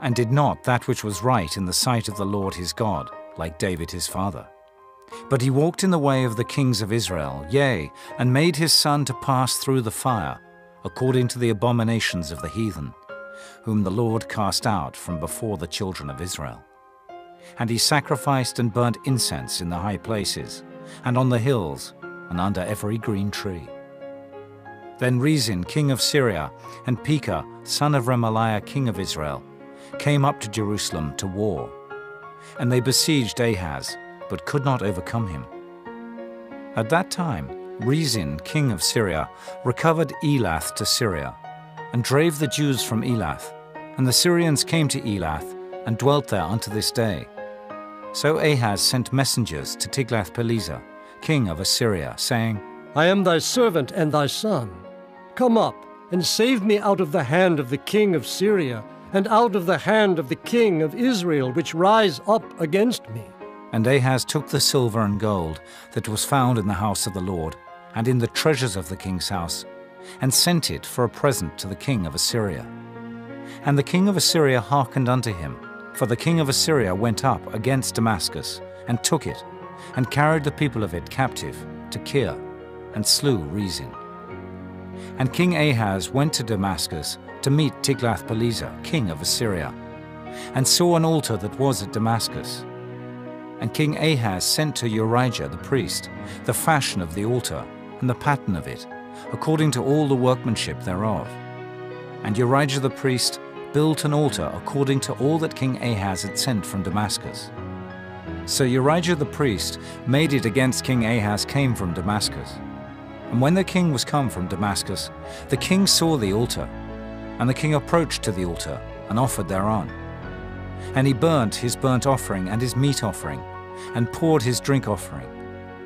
and did not that which was right in the sight of the Lord his God, like David his father. But he walked in the way of the kings of Israel, yea, and made his son to pass through the fire, according to the abominations of the heathen, whom the Lord cast out from before the children of Israel. And he sacrificed and burnt incense in the high places, and on the hills, and under every green tree. Then Rezin, king of Syria, and Pekah, son of Remaliah, king of Israel, came up to Jerusalem to war. And they besieged Ahaz, but could not overcome him. At that time, Rezin, king of Syria, recovered Elath to Syria, and drave the Jews from Elath, and the Syrians came to Elath, and dwelt there unto this day. So Ahaz sent messengers to Tiglath-Pileser, king of Assyria, saying, I am thy servant and thy son. Come up, and save me out of the hand of the king of Syria, and out of the hand of the king of Israel, which rise up against me. And Ahaz took the silver and gold that was found in the house of the Lord, and in the treasures of the king's house, and sent it for a present to the king of Assyria. And the king of Assyria hearkened unto him, for the king of Assyria went up against Damascus, and took it, and carried the people of it captive to Kir, and slew Rezin. And King Ahaz went to Damascus to meet Tiglath-Pileser, king of Assyria, and saw an altar that was at Damascus. And King Ahaz sent to Urijah the priest the fashion of the altar and the pattern of it, according to all the workmanship thereof. And Urijah the priest built an altar according to all that King Ahaz had sent from Damascus. So Urijah the priest made it against King Ahaz came from Damascus. And when the king was come from Damascus, the king saw the altar, and the king approached to the altar and offered thereon. And he burnt his burnt offering and his meat offering, and poured his drink offering,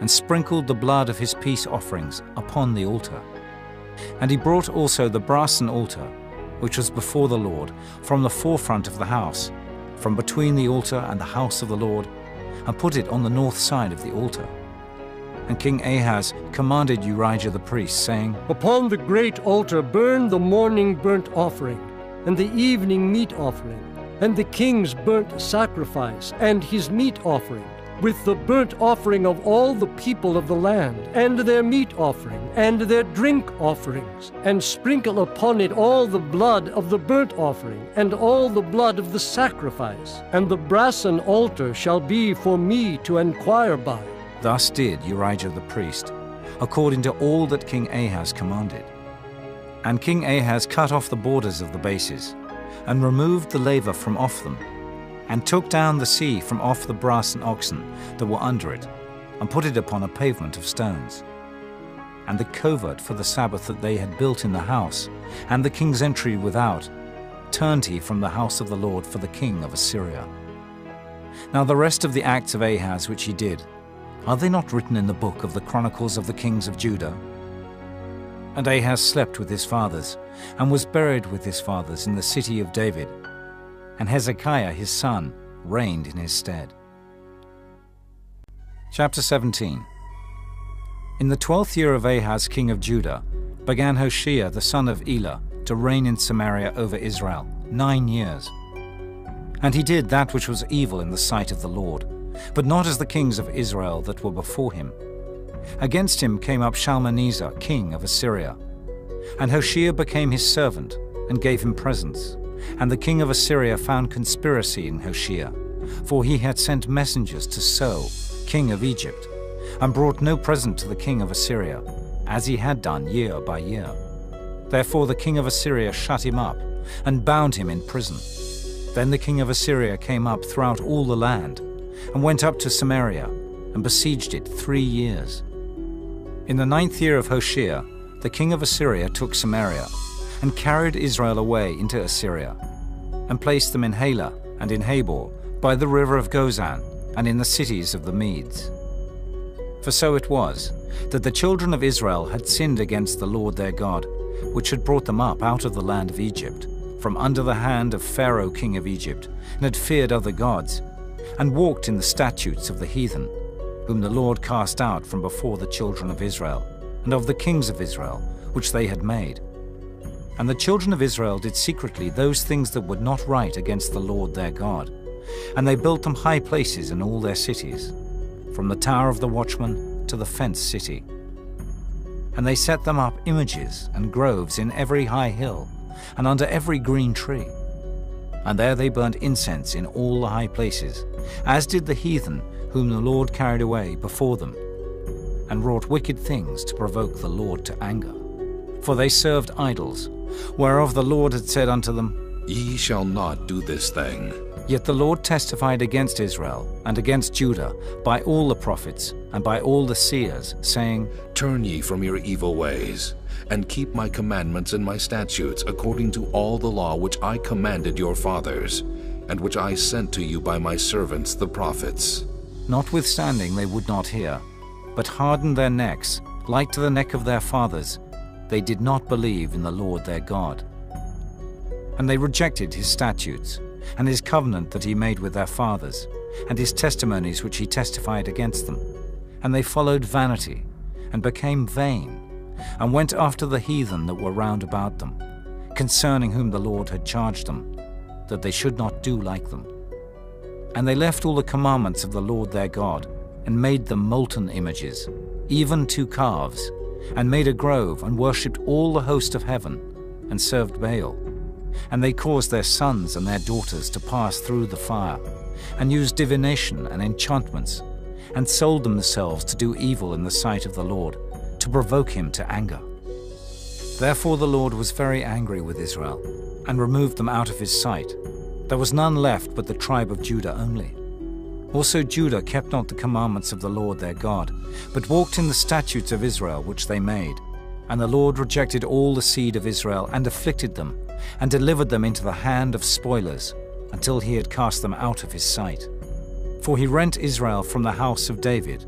and sprinkled the blood of his peace offerings upon the altar. And he brought also the brassen altar, which was before the Lord, from the forefront of the house, from between the altar and the house of the Lord, and put it on the north side of the altar. And King Ahaz commanded Urijah the priest, saying, Upon the great altar burn the morning burnt offering, and the evening meat offering, and the king's burnt sacrifice, and his meat offering, with the burnt offering of all the people of the land, and their meat offering, and their drink offerings, and sprinkle upon it all the blood of the burnt offering, and all the blood of the sacrifice. And the brassen altar shall be for me to enquire by. Thus did Urijah the priest, according to all that King Ahaz commanded. And King Ahaz cut off the borders of the bases, and removed the laver from off them, and took down the sea from off the brass and oxen that were under it, and put it upon a pavement of stones. And the covert for the Sabbath that they had built in the house, and the king's entry without, turned he from the house of the Lord for the king of Assyria. Now the rest of the acts of Ahaz which he did, are they not written in the book of the Chronicles of the Kings of Judah? And Ahaz slept with his fathers, and was buried with his fathers in the city of David. And Hezekiah his son reigned in his stead. Chapter 17 In the twelfth year of Ahaz king of Judah, began Hoshea the son of Elah to reign in Samaria over Israel nine years. And he did that which was evil in the sight of the Lord, but not as the kings of Israel that were before him. Against him came up Shalmaneser, king of Assyria. And Hoshea became his servant, and gave him presents. And the king of Assyria found conspiracy in Hoshea, for he had sent messengers to So, king of Egypt, and brought no present to the king of Assyria, as he had done year by year. Therefore the king of Assyria shut him up, and bound him in prison. Then the king of Assyria came up throughout all the land, and went up to Samaria, and besieged it three years. In the ninth year of Hoshea, the king of Assyria took Samaria, and carried Israel away into Assyria, and placed them in Halah and in Habor, by the river of Gozan, and in the cities of the Medes. For so it was, that the children of Israel had sinned against the Lord their God, which had brought them up out of the land of Egypt, from under the hand of Pharaoh king of Egypt, and had feared other gods, and walked in the statutes of the heathen, whom the Lord cast out from before the children of Israel, and of the kings of Israel, which they had made. And the children of Israel did secretly those things that were not right against the Lord their God. And they built them high places in all their cities, from the tower of the watchman to the fenced city. And they set them up images and groves in every high hill, and under every green tree. And there they burnt incense in all the high places, as did the heathen whom the Lord carried away before them, and wrought wicked things to provoke the Lord to anger. For they served idols, whereof the Lord had said unto them, Ye shall not do this thing. Yet the Lord testified against Israel and against Judah by all the prophets and by all the seers, saying, Turn ye from your evil ways, and keep my commandments and my statutes according to all the law which I commanded your fathers, and which I sent to you by my servants the prophets. Notwithstanding they would not hear, but hardened their necks, like to the neck of their fathers. They did not believe in the Lord their God. And they rejected his statutes, and his covenant that he made with their fathers, and his testimonies which he testified against them. And they followed vanity, and became vain, and went after the heathen that were round about them, concerning whom the Lord had charged them, that they should not do like them. And they left all the commandments of the Lord their God, and made them molten images, even two calves, and made a grove, and worshipped all the host of heaven, and served Baal. And they caused their sons and their daughters to pass through the fire, and used divination and enchantments, and sold themselves to do evil in the sight of the Lord, to provoke him to anger. Therefore the Lord was very angry with Israel, and removed them out of his sight. There was none left but the tribe of Judah only. Also Judah kept not the commandments of the Lord their God, but walked in the statutes of Israel which they made. And the Lord rejected all the seed of Israel, and afflicted them, and delivered them into the hand of spoilers, until he had cast them out of his sight. For he rent Israel from the house of David,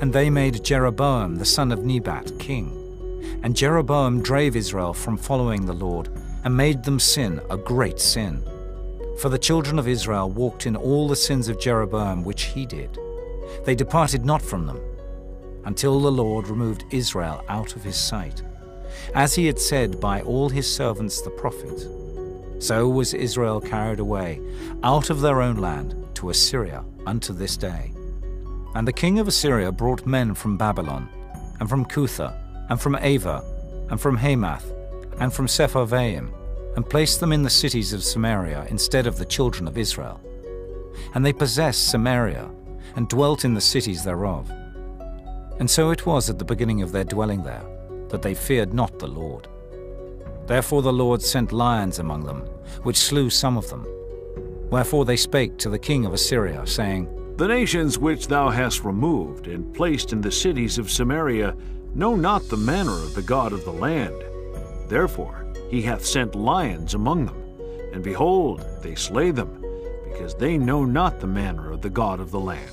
and they made Jeroboam the son of Nebat king. And Jeroboam drave Israel from following the Lord, and made them sin a great sin. For the children of Israel walked in all the sins of Jeroboam which he did. They departed not from them, until the Lord removed Israel out of his sight, as he had said by all his servants the prophets. So was Israel carried away out of their own land to Assyria unto this day. And the king of Assyria brought men from Babylon, and from Cutha, and from Ava, and from Hamath, and from Sepharvaim, and placed them in the cities of Samaria instead of the children of Israel. And they possessed Samaria, and dwelt in the cities thereof. And so it was at the beginning of their dwelling there, that they feared not the Lord. Therefore the Lord sent lions among them, which slew some of them. Wherefore they spake to the king of Assyria, saying, The nations which thou hast removed and placed in the cities of Samaria know not the manner of the God of the land. Therefore he hath sent lions among them, and behold, they slay them, because they know not the manner of the God of the land.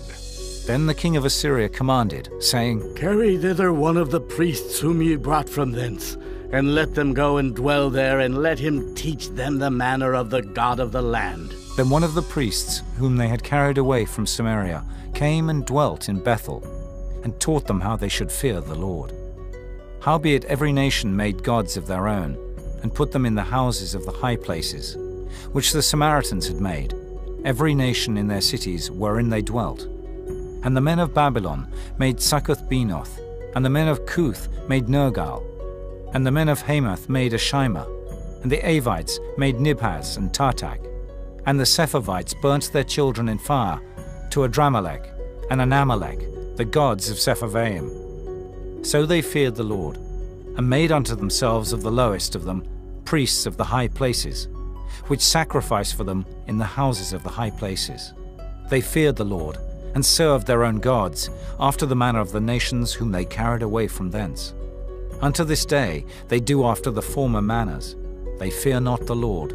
Then the king of Assyria commanded, saying, Carry thither one of the priests whom ye brought from thence, and let them go and dwell there, and let him teach them the manner of the God of the land. Then one of the priests, whom they had carried away from Samaria, came and dwelt in Bethel, and taught them how they should fear the Lord. Howbeit every nation made gods of their own, and put them in the houses of the high places, which the Samaritans had made, every nation in their cities wherein they dwelt. And the men of Babylon made Succoth Benoth, and the men of Cuth made Nergal, and the men of Hamath made Ashima, and the Avites made Nibhaz and Tartak, and the Sepharvites burnt their children in fire to Adrammelech and Anammelech, the gods of Sepharvaim. So they feared the Lord, and made unto themselves of the lowest of them priests of the high places, which sacrificed for them in the houses of the high places. They feared the Lord, and served their own gods, after the manner of the nations whom they carried away from thence. Unto this day they do after the former manners. They fear not the Lord,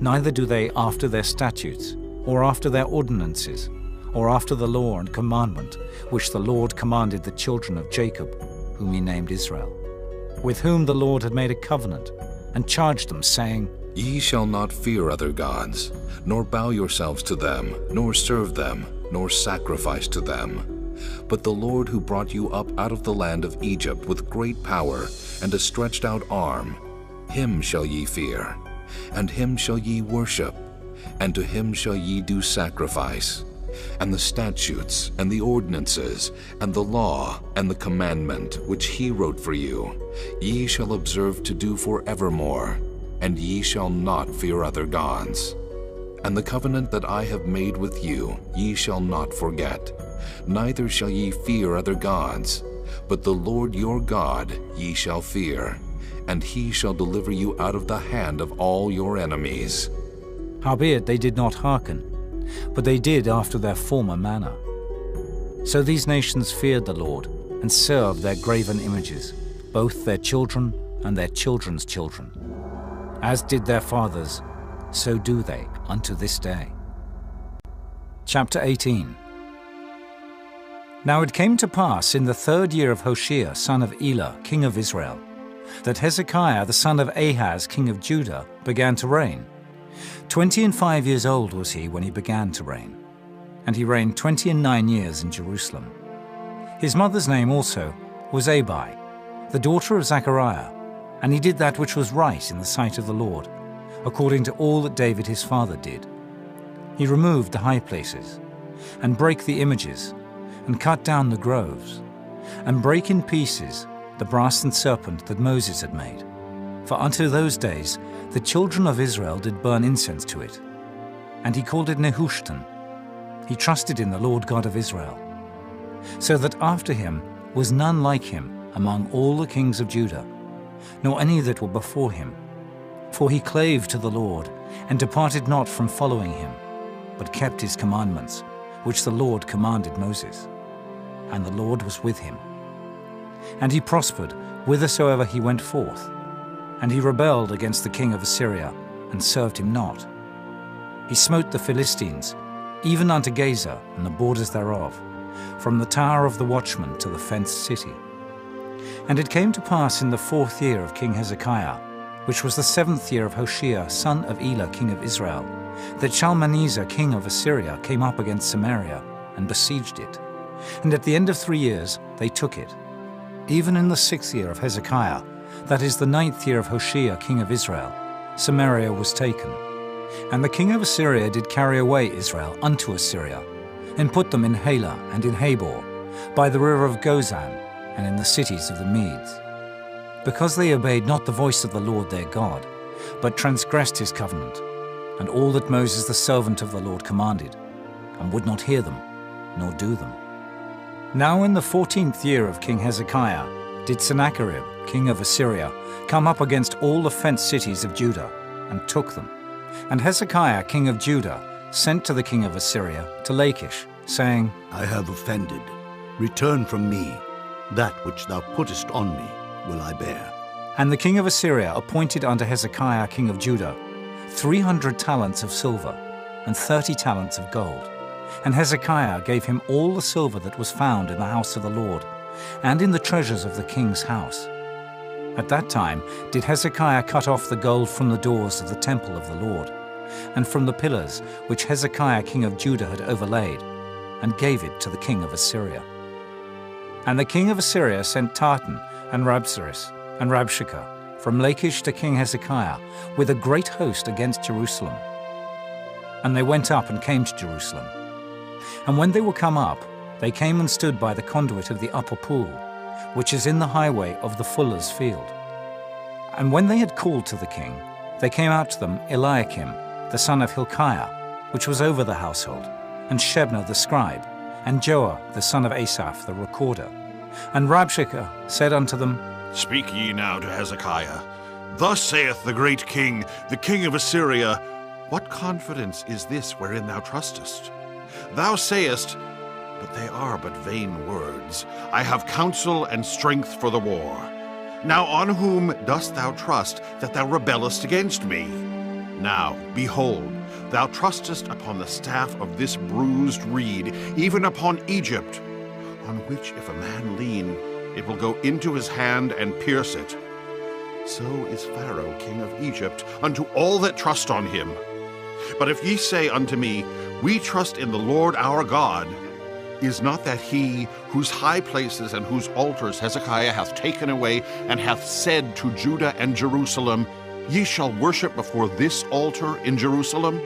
neither do they after their statutes, or after their ordinances, or after the law and commandment which the Lord commanded the children of Jacob, whom he named Israel, with whom the Lord had made a covenant, and charged them, saying, Ye shall not fear other gods, nor bow yourselves to them, nor serve them, nor sacrifice to them. But the Lord who brought you up out of the land of Egypt with great power and a stretched out arm, him shall ye fear, and him shall ye worship, and to him shall ye do sacrifice. And the statutes, and the ordinances, and the law, and the commandment which he wrote for you, ye shall observe to do for evermore, and ye shall not fear other gods. And the covenant that I have made with you ye shall not forget, neither shall ye fear other gods, but the Lord your God ye shall fear, and he shall deliver you out of the hand of all your enemies. Howbeit they did not hearken, but they did after their former manner. So these nations feared the Lord, and served their graven images, both their children and their children's children. As did their fathers, so do they unto this day. Chapter 18 Now it came to pass in the third year of Hoshea, son of Elah, king of Israel, that Hezekiah, the son of Ahaz, king of Judah, began to reign. Twenty and five years old was he when he began to reign, and he reigned twenty and nine years in Jerusalem. His mother's name also was Abi, the daughter of Zechariah, and he did that which was right in the sight of the Lord, according to all that David his father did. He removed the high places, and brake the images, and cut down the groves, and brake in pieces the brassen serpent that Moses had made. For unto those days the children of Israel did burn incense to it. And he called it Nehushtan. He trusted in the Lord God of Israel. So that after him was none like him among all the kings of Judah, nor any that were before him. For he clave to the Lord, and departed not from following him, but kept his commandments, which the Lord commanded Moses. And the Lord was with him. And he prospered whithersoever he went forth. And he rebelled against the king of Assyria, and served him not. He smote the Philistines, even unto Gaza and the borders thereof, from the tower of the watchman to the fenced city. And it came to pass in the fourth year of King Hezekiah, which was the seventh year of Hoshea, son of Elah, king of Israel, that Shalmaneser, king of Assyria, came up against Samaria and besieged it. And at the end of three years they took it. Even in the sixth year of Hezekiah, that is the ninth year of Hoshea, king of Israel, Samaria was taken. And the king of Assyria did carry away Israel unto Assyria, and put them in Halah and in Habor, by the river of Gozan, and in the cities of the Medes. Because they obeyed not the voice of the Lord their God, but transgressed his covenant, and all that Moses the servant of the Lord commanded, and would not hear them, nor do them. Now in the fourteenth year of King Hezekiah did Sennacherib, king of Assyria, come up against all the fenced cities of Judah and took them. And Hezekiah, king of Judah, sent to the king of Assyria to Lachish, saying, I have offended. Return from me. That which thou puttest on me will I bear. And the king of Assyria appointed unto Hezekiah, king of Judah, three hundred talents of silver and thirty talents of gold. And Hezekiah gave him all the silver that was found in the house of the Lord, and in the treasures of the king's house. At that time did Hezekiah cut off the gold from the doors of the temple of the Lord, and from the pillars which Hezekiah king of Judah had overlaid, and gave it to the king of Assyria. And the king of Assyria sent Tartan and Rabsaris and Rabshakeh from Lachish to King Hezekiah with a great host against Jerusalem. And they went up and came to Jerusalem. And when they were come up, they came and stood by the conduit of the upper pool, which is in the highway of the fuller's field. And when they had called to the king, they came out to them Eliakim, the son of Hilkiah, which was over the household, and Shebna the scribe, and Joah the son of Asaph the recorder. And Rabshakeh said unto them, Speak ye now to Hezekiah. Thus saith the great king, the king of Assyria, What confidence is this wherein thou trustest? Thou sayest, but they are but vain words. I have counsel and strength for the war. Now on whom dost thou trust that thou rebellest against me? Now, behold, thou trustest upon the staff of this bruised reed, even upon Egypt, on which if a man lean, it will go into his hand and pierce it. So is Pharaoh king of Egypt unto all that trust on him. But if ye say unto me, We trust in the Lord our God, is not that he whose high places and whose altars Hezekiah hath taken away, and hath said to Judah and Jerusalem, Ye shall worship before this altar in Jerusalem?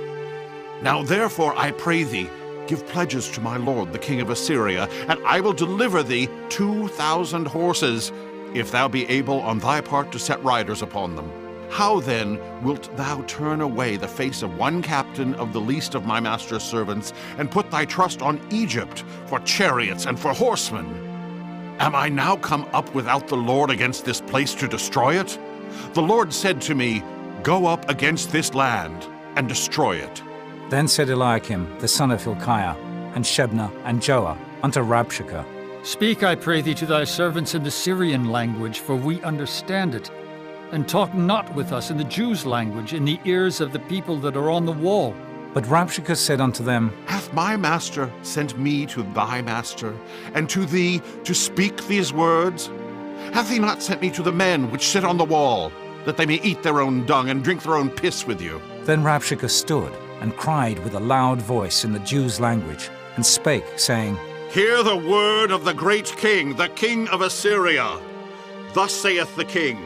Now therefore I pray thee, give pledges to my lord the king of Assyria, and I will deliver thee two thousand horses, if thou be able on thy part to set riders upon them. How then wilt thou turn away the face of one captain of the least of my master's servants, and put thy trust on Egypt for chariots and for horsemen? Am I now come up without the Lord against this place to destroy it? The Lord said to me, Go up against this land and destroy it. Then said Eliakim, the son of Hilkiah, and Shebna, and Joah, unto Rabshakeh, Speak, I pray thee, to thy servants in the Syrian language, for we understand it. And talk not with us in the Jews' language, in the ears of the people that are on the wall. But Rabshakeh said unto them, Hath my master sent me to thy master, and to thee to speak these words? Hath he not sent me to the men which sit on the wall, that they may eat their own dung and drink their own piss with you? Then Rabshakeh stood and cried with a loud voice in the Jews' language, and spake, saying, Hear the word of the great king, the king of Assyria. Thus saith the king,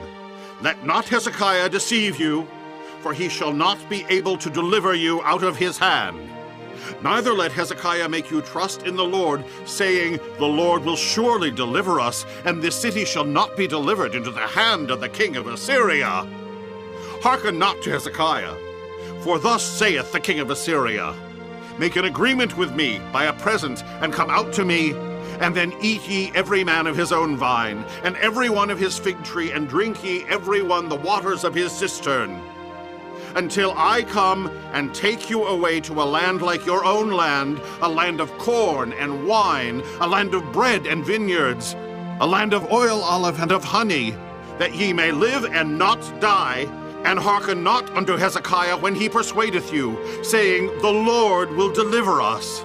Let not Hezekiah deceive you, for he shall not be able to deliver you out of his hand. Neither let Hezekiah make you trust in the Lord, saying, The Lord will surely deliver us, and this city shall not be delivered into the hand of the king of Assyria. Hearken not to Hezekiah, for thus saith the king of Assyria Make an agreement with me by a present, and come out to me, and then eat ye every man of his own vine, and every one of his fig tree, and drink ye every one the waters of his cistern until I come and take you away to a land like your own land, a land of corn and wine, a land of bread and vineyards, a land of oil, olive, and of honey, that ye may live and not die, and hearken not unto Hezekiah when he persuadeth you, saying, The Lord will deliver us.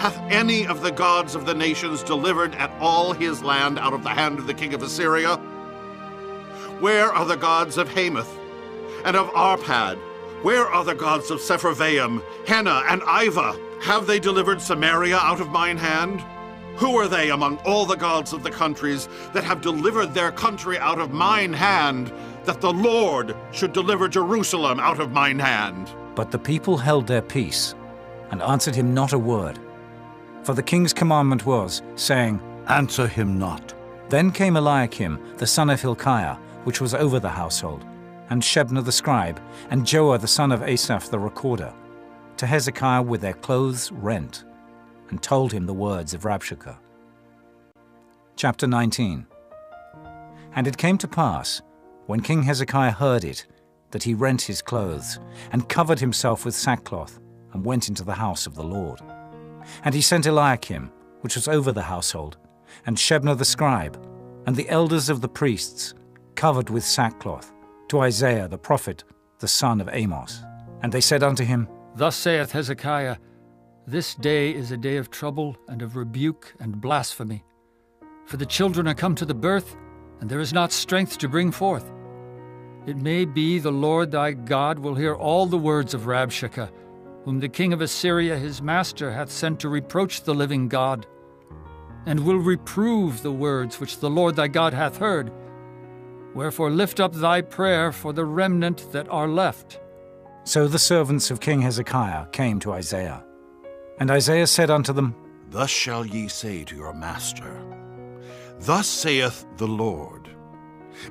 Hath any of the gods of the nations delivered at all his land out of the hand of the king of Assyria? Where are the gods of Hamath? and of Arpad? Where are the gods of Sepharvaim, Hena, and Ivah? Have they delivered Samaria out of mine hand? Who are they among all the gods of the countries that have delivered their country out of mine hand, that the Lord should deliver Jerusalem out of mine hand? But the people held their peace, and answered him not a word. For the king's commandment was, saying, Answer him not. Then came Eliakim, the son of Hilkiah, which was over the household, and Shebna the scribe, and Joah the son of Asaph the recorder, to Hezekiah with their clothes rent, and told him the words of Rabshakeh. Chapter 19 And it came to pass, When King Hezekiah heard it, that he rent his clothes, and covered himself with sackcloth, and went into the house of the Lord. And he sent Eliakim, which was over the household, and Shebna the scribe, and the elders of the priests, covered with sackcloth, to Isaiah the prophet, the son of Amos. And they said unto him, Thus saith Hezekiah, This day is a day of trouble and of rebuke and blasphemy. For the children are come to the birth, and there is not strength to bring forth. It may be the Lord thy God will hear all the words of Rabshakeh, whom the king of Assyria his master hath sent to reproach the living God, and will reprove the words which the Lord thy God hath heard. Wherefore lift up thy prayer for the remnant that are left. So the servants of King Hezekiah came to Isaiah. And Isaiah said unto them, Thus shall ye say to your master, Thus saith the Lord,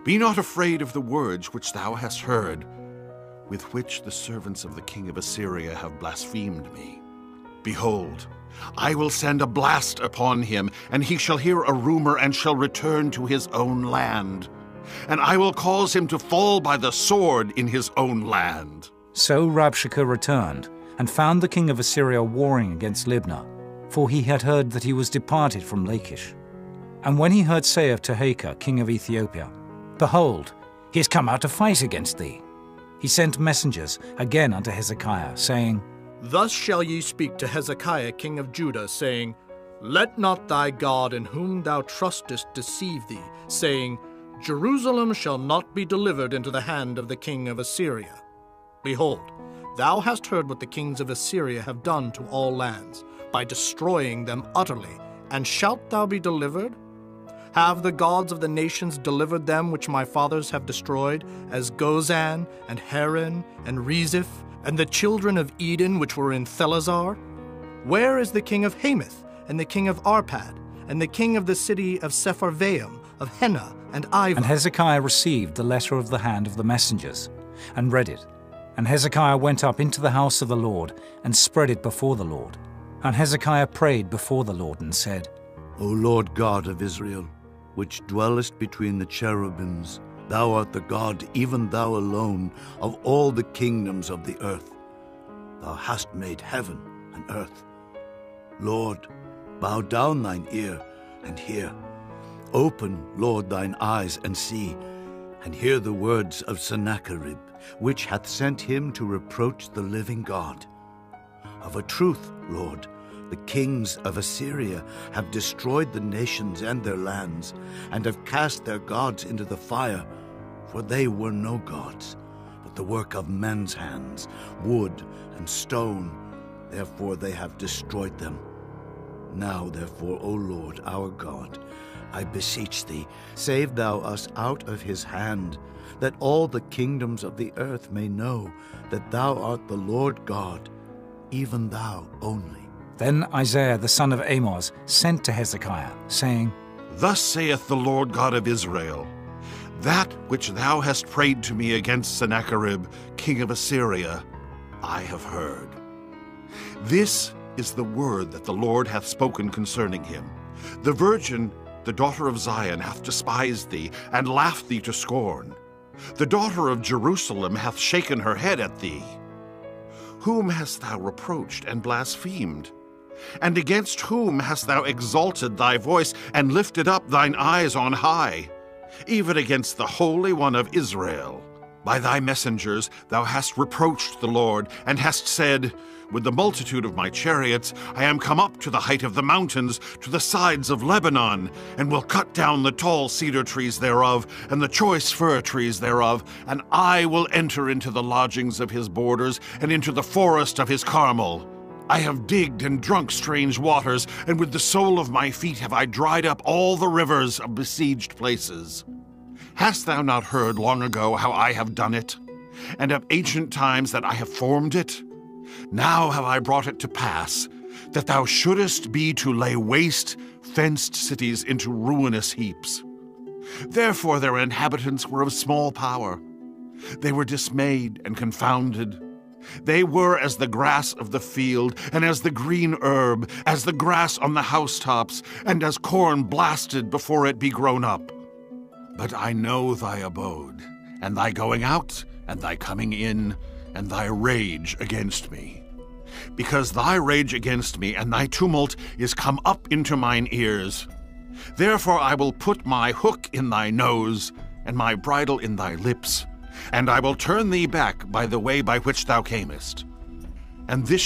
Be not afraid of the words which thou hast heard, with which the servants of the king of Assyria have blasphemed me. Behold, I will send a blast upon him, and he shall hear a rumor and shall return to his own land. And I will cause him to fall by the sword in his own land. So Rabshakeh returned, and found the king of Assyria warring against Libnah, for he had heard that he was departed from Lachish. And when he heard say of Tirhakah, king of Ethiopia, Behold, he is come out to fight against thee, he sent messengers again unto Hezekiah, saying, Thus shall ye speak to Hezekiah king of Judah, saying, Let not thy God in whom thou trustest deceive thee, saying, Jerusalem shall not be delivered into the hand of the king of Assyria. Behold, thou hast heard what the kings of Assyria have done to all lands, by destroying them utterly, and shalt thou be delivered? Have the gods of the nations delivered them which my fathers have destroyed, as Gozan, and Haran, and Rezeph, and the children of Eden which were in Thelasar? Where is the king of Hamath, and the king of Arpad, and the king of the city of Sepharvaim, of Hena, and Ivah? And Hezekiah received the letter of the hand of the messengers, and read it. And Hezekiah went up into the house of the Lord, and spread it before the Lord. And Hezekiah prayed before the Lord, and said, O Lord God of Israel, which dwellest between the cherubims, thou art the God, even thou alone, of all the kingdoms of the earth. Thou hast made heaven and earth. Lord, bow down thine ear and hear. Open, Lord, thine eyes and see, and hear the words of Sennacherib, which hath sent him to reproach the living God. Of a truth, Lord, the kings of Assyria have destroyed the nations and their lands, and have cast their gods into the fire, for they were no gods, but the work of men's hands, wood and stone. Therefore they have destroyed them. Now, therefore, O Lord our God, I beseech thee, save thou us out of his hand, that all the kingdoms of the earth may know that thou art the Lord God, even thou only. Then Isaiah the son of Amos sent to Hezekiah, saying, Thus saith the Lord God of Israel, That which thou hast prayed to me against Sennacherib, king of Assyria, I have heard. This is the word that the Lord hath spoken concerning him. The virgin, the daughter of Zion, hath despised thee, and laughed thee to scorn. The daughter of Jerusalem hath shaken her head at thee. Whom hast thou reproached and blasphemed? And against whom hast thou exalted thy voice and lifted up thine eyes on high? Even against the Holy One of Israel. By thy messengers thou hast reproached the Lord, and hast said, With the multitude of my chariots I am come up to the height of the mountains, to the sides of Lebanon, and will cut down the tall cedar trees thereof, and the choice fir trees thereof, and I will enter into the lodgings of his borders, and into the forest of his Carmel. I have digged and drunk strange waters, and with the sole of my feet have I dried up all the rivers of besieged places. Hast thou not heard long ago how I have done it, and of ancient times that I have formed it? Now have I brought it to pass that thou shouldest be to lay waste fenced cities into ruinous heaps. Therefore their inhabitants were of small power. They were dismayed and confounded. They were as the grass of the field, and as the green herb, as the grass on the housetops, and as corn blasted before it be grown up. But I know thy abode, and thy going out, and thy coming in, and thy rage against me. Because thy rage against me and thy tumult is come up into mine ears. Therefore I will put my hook in thy nose, and my bridle in thy lips, and I will turn thee back by the way by which thou camest. And this